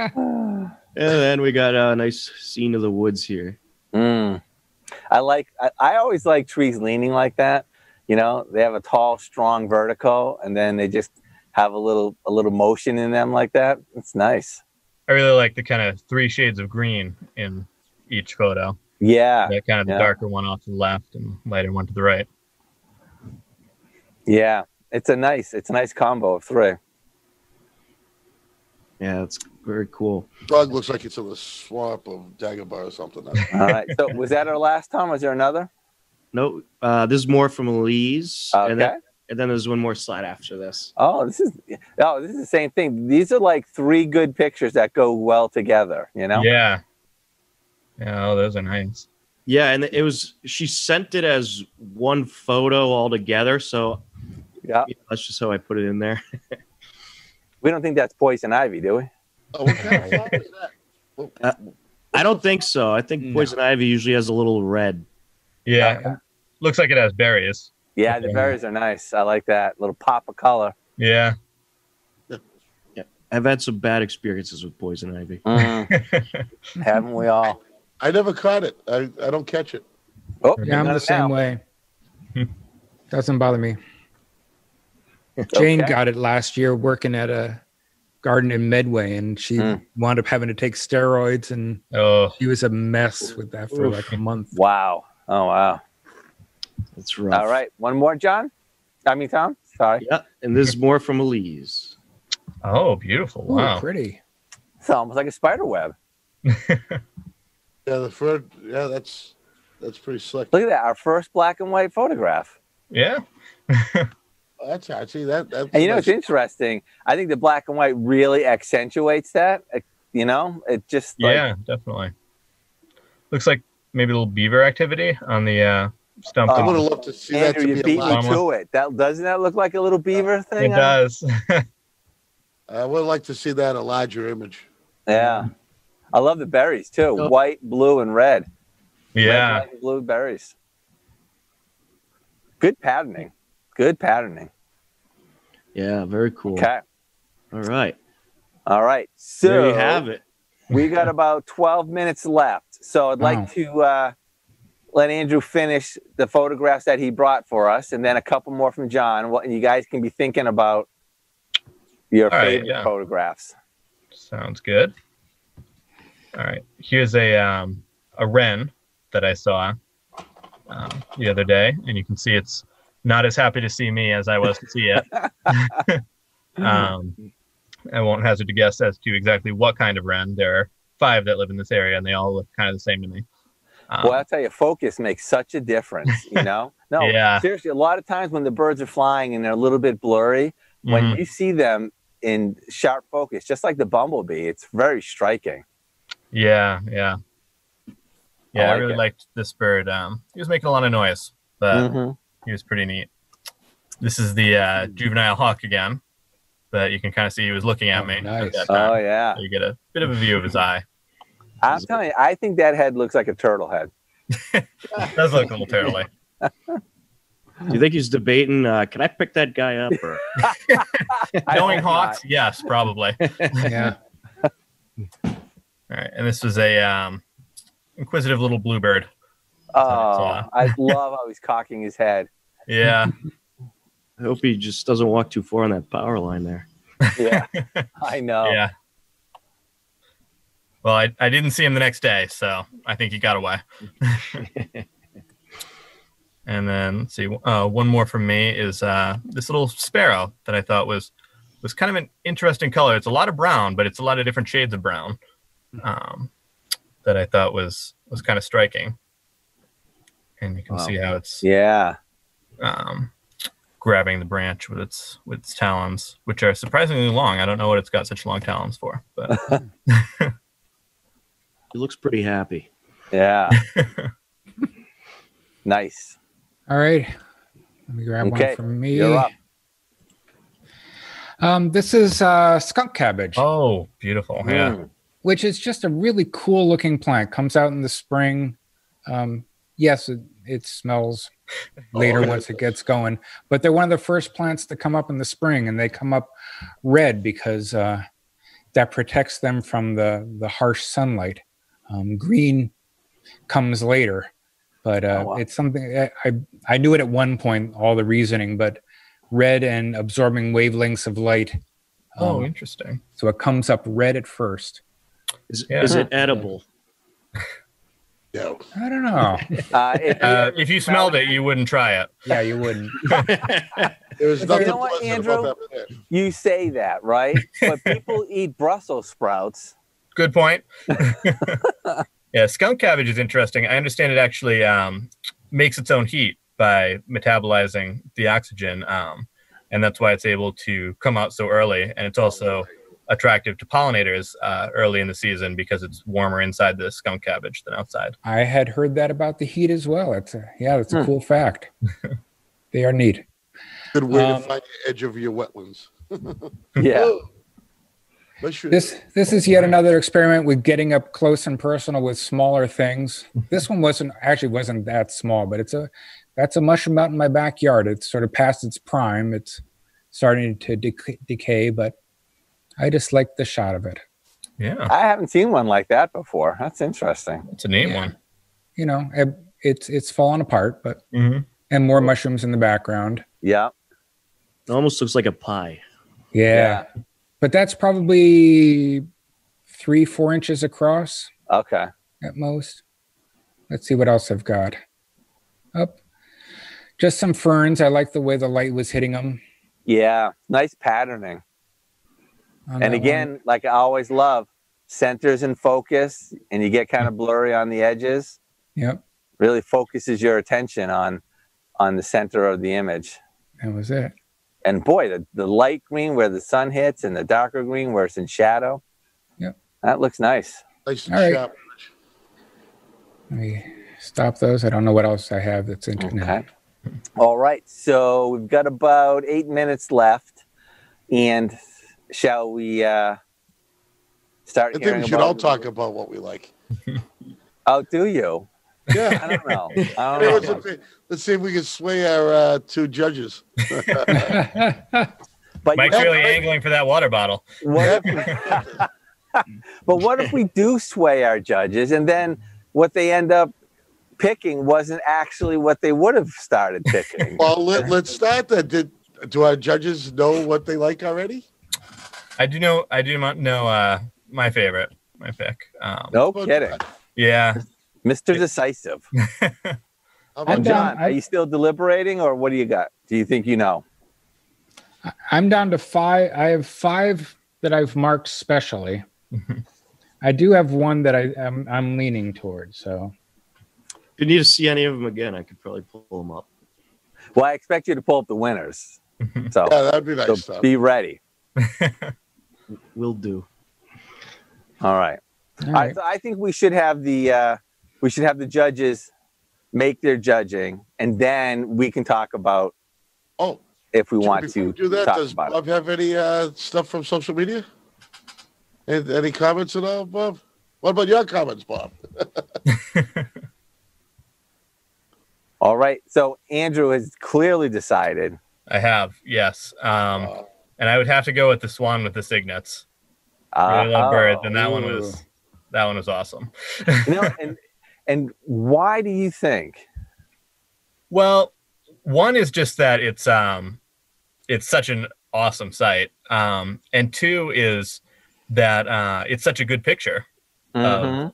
S5: And then we got a nice scene of the woods here.
S2: Mm. I like. I, I always like trees leaning like that. You know, they have a tall, strong vertical, and then they just have a little a little motion in them like that. It's nice.
S3: I really like the kind of three shades of green in each photo.
S2: Yeah,
S3: That kind of the
S2: Yeah.
S3: darker one off to the left and lighter one to the right.
S2: yeah. It's a nice. It's a nice combo of three.
S5: Yeah, it's very cool.
S1: dog looks like it's in the swamp of Dagobah or something.
S2: All right. So was that our last time? Was there another?
S5: No, uh, this is more from Elise, and
S2: Okay.
S5: then and then there's one more slide after this.
S2: Oh, this is. Oh, this is the same thing. These are like three good pictures that go well together. You know.
S3: Yeah. Yeah, oh, those are nice.
S5: Yeah, and it was she sent it as one photo all together. So
S2: Yeah.
S5: yeah, that's just how I put it in there.
S2: We don't think that's poison ivy, do we?
S1: Oh, what kind of is that?
S5: Uh, I don't think so. I think
S4: No.
S5: poison ivy usually has a little red.
S3: Yeah. Looks like it has berries.
S2: Yeah, the berries are nice. I like that little pop of color.
S3: Yeah.
S5: I've had some bad experiences with poison ivy.
S2: Mm, haven't we all?
S1: I never caught it. I, I don't catch it.
S2: Oh,
S4: Yeah, I'm the same
S2: now.
S4: way. Doesn't bother me. Jane
S2: Okay.
S4: got it last year working at a garden in Medway, and she
S2: Mm.
S4: wound up having to take steroids, and
S3: oh,
S4: she was a mess with that for
S5: Oof.
S4: like a month.
S2: Wow. Oh wow.
S5: That's rough.
S2: All right. One more, John. I mean, Tom. Sorry.
S5: Yeah, and this is more from Elise.
S3: oh, beautiful.
S4: Ooh,
S3: Wow.
S4: pretty.
S2: It's almost like a spider web.
S1: Yeah, the fur. Yeah, that's that's pretty slick.
S2: Look at that. Our first black and white photograph.
S3: Yeah.
S1: That's I see that. That's
S2: And you know,
S1: nice.
S2: it's interesting. I think the black and white really accentuates that. You know, it just like,
S3: yeah, definitely. Looks like maybe a little beaver activity on the uh, stump.
S2: Oh,
S1: I would have loved to see that to
S2: you
S1: be
S2: beat me to it. That doesn't that look like a little beaver
S3: it
S2: thing?
S3: It does.
S1: I would like to see that in a larger image.
S2: Yeah. I love the berries too.
S5: Oh.
S2: White, blue, and red. Red,
S3: yeah.
S2: white, and blue berries. Good patterning. Good patterning.
S5: Yeah, very cool.
S2: Okay.
S5: All right.
S2: All right. So
S5: there you have it.
S2: we got about 12 minutes left. So I'd
S4: Wow.
S2: like to uh, let Andrew finish the photographs that he brought for us and then a couple more from John. What and you guys can be thinking about your
S3: All right,
S2: favorite
S3: yeah.
S2: photographs.
S3: Sounds good. All right. Here's a um, a wren that I saw um, the other day, and you can see it's not as happy to see me as I was to see it. um, I won't hazard to guess as to exactly what kind of wren. There are five that live in this area, and they all look kind of the same to me. Um,
S2: Boy, I'll tell you, focus makes such a difference, you know? No,
S3: Yeah.
S2: seriously, a lot of times when the birds are flying and they're a little bit blurry, when
S3: mhm.
S2: you see them in sharp focus, just like the bumblebee, it's very striking.
S3: Yeah, yeah, yeah. I,
S2: like
S3: really
S2: it.
S3: liked this bird. Um, he was making a lot of noise, but
S2: Mhm.
S3: he was pretty neat. This is the uh, juvenile hawk again, but you can kind of see he was looking at
S4: Oh,
S3: me at
S4: nice.
S3: that time.
S2: Oh, yeah.
S3: So you get a bit of a view of his eye.
S2: I'm telling you, I think that head looks like a turtle head.
S3: It does look a little turtly.
S5: Do you think he's debating? Uh, can I pick that guy up? Or
S3: Knowing
S2: hope not.
S3: hawks, yes, probably.
S4: Yeah.
S3: All right, and this was a um, inquisitive little bluebird.
S2: Oh,
S3: uh,
S2: I love how he's cocking his head.
S3: Yeah,
S5: I hope he just doesn't walk too far on that power line there.
S2: Yeah, I know.
S3: yeah. Well, I, I didn't see him the next day, so I think he got away. and then let's see, uh, one more from me is uh, this little sparrow that I thought was was kind of an interesting color. It's a lot of brown, but it's a lot of different shades of brown um, that I thought was was kind of striking. And you can
S5: Wow.
S3: see how it's
S2: Yeah.
S3: um, grabbing the branch with its with its talons, which are surprisingly long. I don't know what it's got such long talons for, but
S5: He looks pretty happy.
S2: Yeah. nice.
S4: All right. Let me grab
S2: Okay,
S4: one from me.
S2: You're up.
S4: Um, this is uh, skunk cabbage,
S3: Oh, beautiful. Yeah.
S2: Mm.
S4: Which is just a really cool looking plant. Comes out in the spring. Um, yes, it, it smells later
S1: Oh,
S4: once it gets going, but they're one of the first plants to come up in the spring, and they come up red because uh, that protects them from the the harsh sunlight. Um, green comes later, but uh,
S2: Oh, wow.
S4: it's something I, I I knew it at one point, all the reasoning, but red and absorbing wavelengths of light.
S3: Oh,
S4: um,
S3: interesting.
S4: so it comes up red at first.
S5: Is,
S3: Yeah.
S5: is it edible?
S1: Yeah.
S4: I don't know.
S2: Uh, if,
S3: Uh, if you smelled it, you wouldn't try it.
S4: yeah, you wouldn't.
S1: There's
S2: You
S1: nothing
S2: know what, Andrew?
S1: about that
S2: you say that, right? But people eat Brussels sprouts.
S3: Good point. yeah, skunk cabbage is interesting. I understand it actually um, makes its own heat by metabolizing the oxygen, um, and that's why it's able to come out so early. And it's also attractive to pollinators uh, early in the season because it's warmer inside the skunk cabbage than outside.
S4: I had heard that about the heat as well. It's a, yeah, that's a
S2: Hmm.
S4: cool fact. they are neat.
S1: Good way
S4: Um,
S1: to find the edge of your wetlands.
S2: Yeah.
S1: But sure.
S4: This this is yet another experiment with getting up close and personal with smaller things. This one wasn't actually wasn't that small, but it's a that's a mushroom out in my backyard. It's sort of past its prime. It's starting to dec- decay, but I just like the shot of it.
S3: Yeah,
S2: I haven't seen one like that before. That's interesting.
S3: it's a neat
S4: Yeah.
S3: one.
S4: You know, it- it's it's falling apart, but
S3: Mhm.
S4: and more mushrooms in the background.
S2: Yeah.
S5: It almost looks like a pie.
S4: Yeah. But that's probably three, four inches across
S2: Okay.
S4: at most. Let's see what else I've got. Up. Just some ferns. I like the way the light was hitting them.
S2: Yeah. Nice patterning.
S4: On
S2: And again,
S4: one.
S2: like I always love, centers and focus and you get kind of blurry on the edges.
S4: Yep,
S2: Really focuses your attention on on the center of the image.
S4: that was it.
S2: And boy, the, the light green where the sun hits and the darker green where it's in shadow.
S4: Yep.
S2: That looks nice.
S1: nice and
S4: All right.
S1: sharp.
S4: Let me stop those. I don't know what else I have that's internet.
S2: Okay. All right. So we've got about eight minutes left. And shall we uh, start
S1: I think we should all talk about what we like.
S2: Oh, do you? I
S1: Yeah.
S2: don't know. I don't
S1: let's,
S2: know.
S1: let's see if we can sway our uh, two judges.
S2: But
S3: Mike's
S2: you know,
S3: really angling for that water bottle.
S2: what if, but what if we do sway our judges and then what they end up picking wasn't actually what they would have started picking?
S1: Well, let, let's start that. Did do our judges know what they like already?
S3: I do know. I do not know uh, my favorite, my pick. Um,
S2: no kidding.
S1: Yeah,
S2: Mr. Decisive.
S1: How
S2: And
S1: about
S4: I'm
S1: that?
S2: John,
S4: I-
S2: are you still deliberating or what do you got? Do you think you know?
S4: I'm down to five. I have five that I've marked specially. I do have one that I, I'm, I'm leaning towards. So
S5: If you need to see any of them again, I could probably pull them up.
S2: Well, I expect you to pull up the winners. So,
S1: Yeah, that'd be nice.
S2: so be ready.
S5: Will do.
S2: All right.
S4: all
S2: All right.
S4: right.
S2: So I think we should have the uh, we should have the judges make their judging, and then we can talk about
S1: oh,
S2: if we want to
S1: we do that,
S2: talk
S1: does
S2: about it.
S1: Bob have any uh, stuff from social media? Any, any comments at all, Bob? What about your comments, Bob?
S2: All right. So Andrew has clearly decided.
S3: I have. Yes, um,
S1: Uh,
S3: and I would have to go with the swan with the cygnets.
S2: Uh,
S3: Really love birds, and that
S4: Ooh.
S3: one was that one was awesome.
S2: you know, and and why do you think?
S3: Well, one is just that it's um it's such an awesome sight. Um and two is that uh it's such a good picture
S2: Mhm.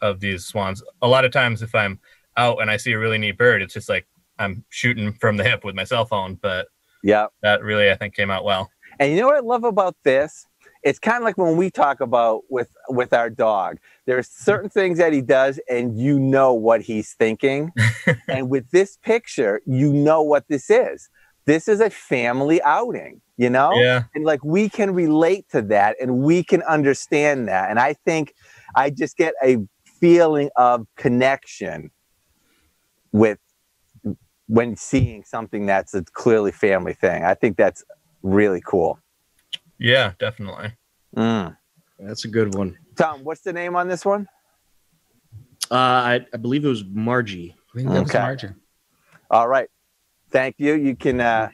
S3: of these swans. A lot of times if I'm out and I see a really neat bird, it's just like I'm shooting from the hip with my cell phone, but
S2: Yeah.
S3: that really I think came out well.
S2: And you know what I love about this? It's kind of like when we talk about with with our dog. There's certain things that he does, and you know what he's thinking. and with this picture, you know what this is. This is a family outing, you know?
S3: Yeah.
S2: And like we can relate to that and we can understand that. And I think I just get a feeling of connection with when seeing something that's a clearly family thing. I think that's really cool.
S3: Yeah, definitely.
S2: Mm.
S5: That's a good one.
S2: Tom, what's the name on this one?
S5: Uh, I, I believe it was Margie.
S4: I think that was
S2: Okay.
S4: Margie.
S2: All right. Thank you. You can uh,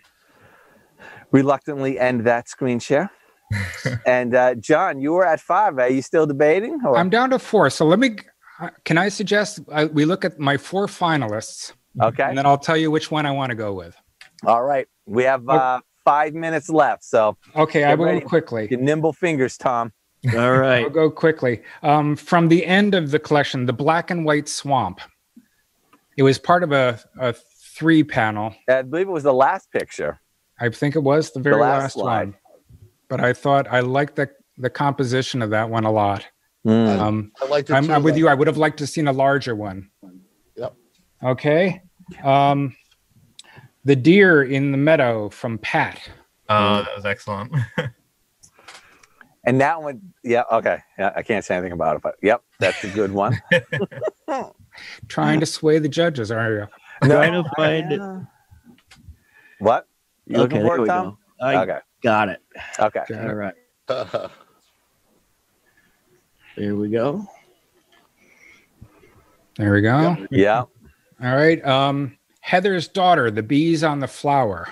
S2: reluctantly end that screen share. and uh, John, you were at five. Are you still debating? Or?
S4: I'm down to four. So let me. uh, Can I suggest I, we look at my four finalists,
S2: okay.
S4: and then I'll tell you which one I want to go with.
S2: All right. We have uh, five minutes left. So
S4: Okay, I will
S2: ready.
S4: go quickly.
S2: your nimble fingers, Tom.
S5: All right.
S4: I'll go quickly. Um, from the end of the collection, the black and white swamp. It was part of a, a three panel.
S2: I believe it was the last picture.
S4: I think it was the very
S2: last
S4: last, one. But I thought I liked the the composition of that one a lot.
S2: Mm.
S4: Um,
S1: I like
S4: I'm, I'm with you. I would have liked to seen a larger one.
S1: Yep.
S4: Okay. Um, the deer in the meadow from Pat.
S3: Oh, that was excellent.
S2: And that one, yeah, okay. Yeah, I can't say anything about it, but yep, that's a good one.
S4: Trying to sway the judges, are you?
S5: Trying to find it.
S2: What? You looking
S5: Okay,
S2: for
S5: there
S2: it, Tom?
S5: go. I
S2: Okay.
S5: got it.
S2: Okay.
S4: Okay.
S5: All right.
S1: one.
S5: There we go.
S4: There we go.
S2: Yeah.
S4: All right. Um, Heather's daughter, the bees on the flower.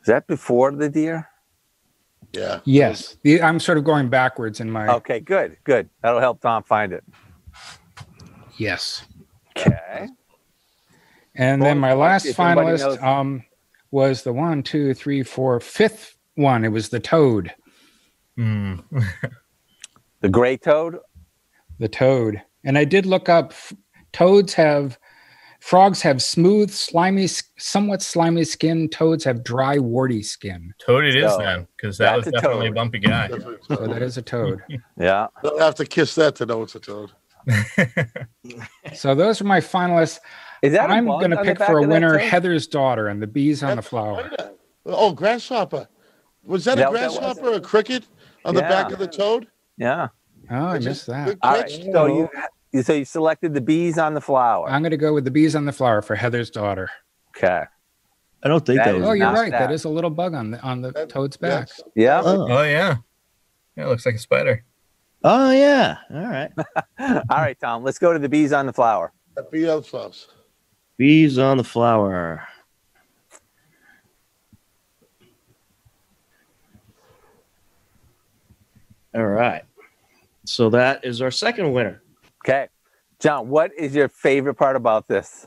S2: Is that before the deer?
S1: yeah.
S4: Yes. The, I'm sort of going backwards in my.
S2: Okay, good, good. That'll help Tom find it.
S4: Yes.
S2: Okay.
S4: And then my last
S2: if knows-
S4: finalist um, was the one, two, three, four, fifth one. It was the toad.
S3: Mm.
S2: The gray toad?
S4: The toad. And I did look up. Toads have, frogs have smooth, slimy, somewhat slimy skin. Toads have dry, warty skin.
S3: Toad it is
S2: So,
S3: then, because that was
S2: a
S3: definitely a bumpy guy.
S4: So oh, that is a toad.
S2: Yeah.
S1: Don't have to kiss that to know it's a toad.
S4: So those are my finalists.
S2: Is that
S4: I'm going to pick for a winner? Heather's daughter and the bees on the flower.
S1: Oh, grasshopper. Was that,
S2: That-
S1: a
S2: that
S1: grasshopper or a cricket on the back of the toad?
S2: Yeah.
S4: Oh, I missed that.
S1: Good
S2: All right. So you you- so you selected the bees on the flower.
S4: I'm going to go with the bees on the flower for Heather's daughter.
S2: Okay.
S5: I don't think
S2: That
S5: that,
S2: is.
S4: Oh, you're right.
S2: bad.
S4: That is a little bug on the on the
S1: That-
S4: toad's back.
S1: Yes.
S2: Yeah.
S5: Oh.
S3: Oh yeah. Yeah, it looks like a spider.
S5: oh yeah. All right.
S2: All right, Tom. Let's go to the bees on the flower.
S1: That be other flowers.
S5: Bees on the flower. All right. So that is our second winner.
S2: Okay. John, what is your favorite part about this?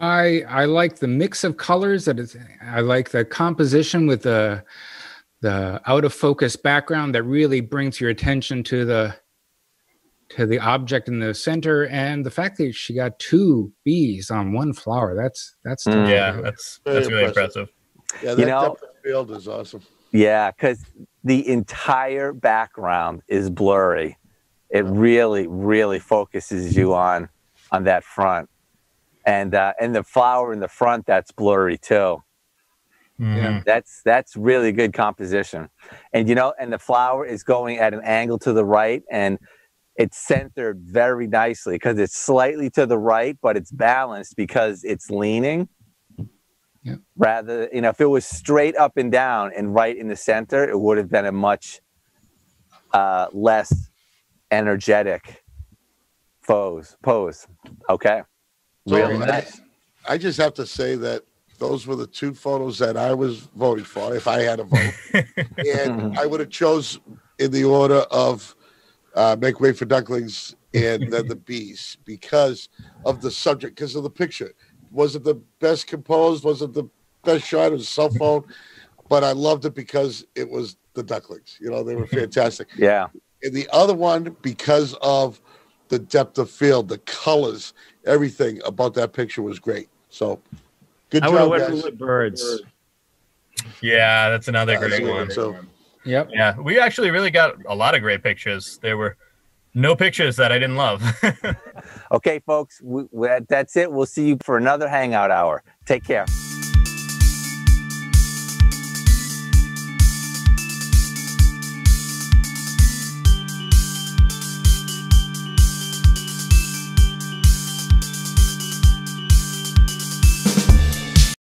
S4: I I like the mix of colors that is I like the composition with the the out of focus background that really brings your attention to the to the object in the center and the fact that she got two bees on one flower that's that's
S2: Mm.
S3: Yeah, that's that's really
S1: impressive.
S3: impressive.
S1: Yeah,
S2: You know-
S1: depth of field is awesome.
S2: Yeah, because the entire background is blurry. It really, really focuses you on on that front, and uh, and the flower in the front that's blurry too.
S3: Mhm.
S2: That's that's really good composition, and you know, and the flower is going at an angle to the right, and it's centered very nicely because it's slightly to the right, but it's balanced because it's leaning.
S4: Yeah.
S2: Rather, you know, if it was straight up and down and right in the center, it would have been a much uh, less energetic pose. Pose, okay.
S1: So
S2: Really
S1: I-
S2: nice.
S1: I just have to say that those were the two photos that I was voting for if I had a vote. and I would have chose in the order of uh, Make Way for Ducklings and then the Bees because of the subject, because of the picture. Was it the best composed? Was it the best shot? It was a cell phone. But I loved it because it was the ducklings. You know, they were fantastic.
S2: Yeah.
S1: And the other one, because of the depth of field, the colors, everything about that picture was great. So good
S5: I would have
S1: job,
S5: went
S1: guys.
S5: with birds.
S3: Yeah, that's another
S1: That's
S3: great
S1: a
S3: one.
S1: So
S4: yep
S3: Yeah, we actually really got a lot of great pictures. There were no pictures that I didn't love.
S2: Okay, folks, we, we, that's it. We'll see you for another hangout hour. Take care.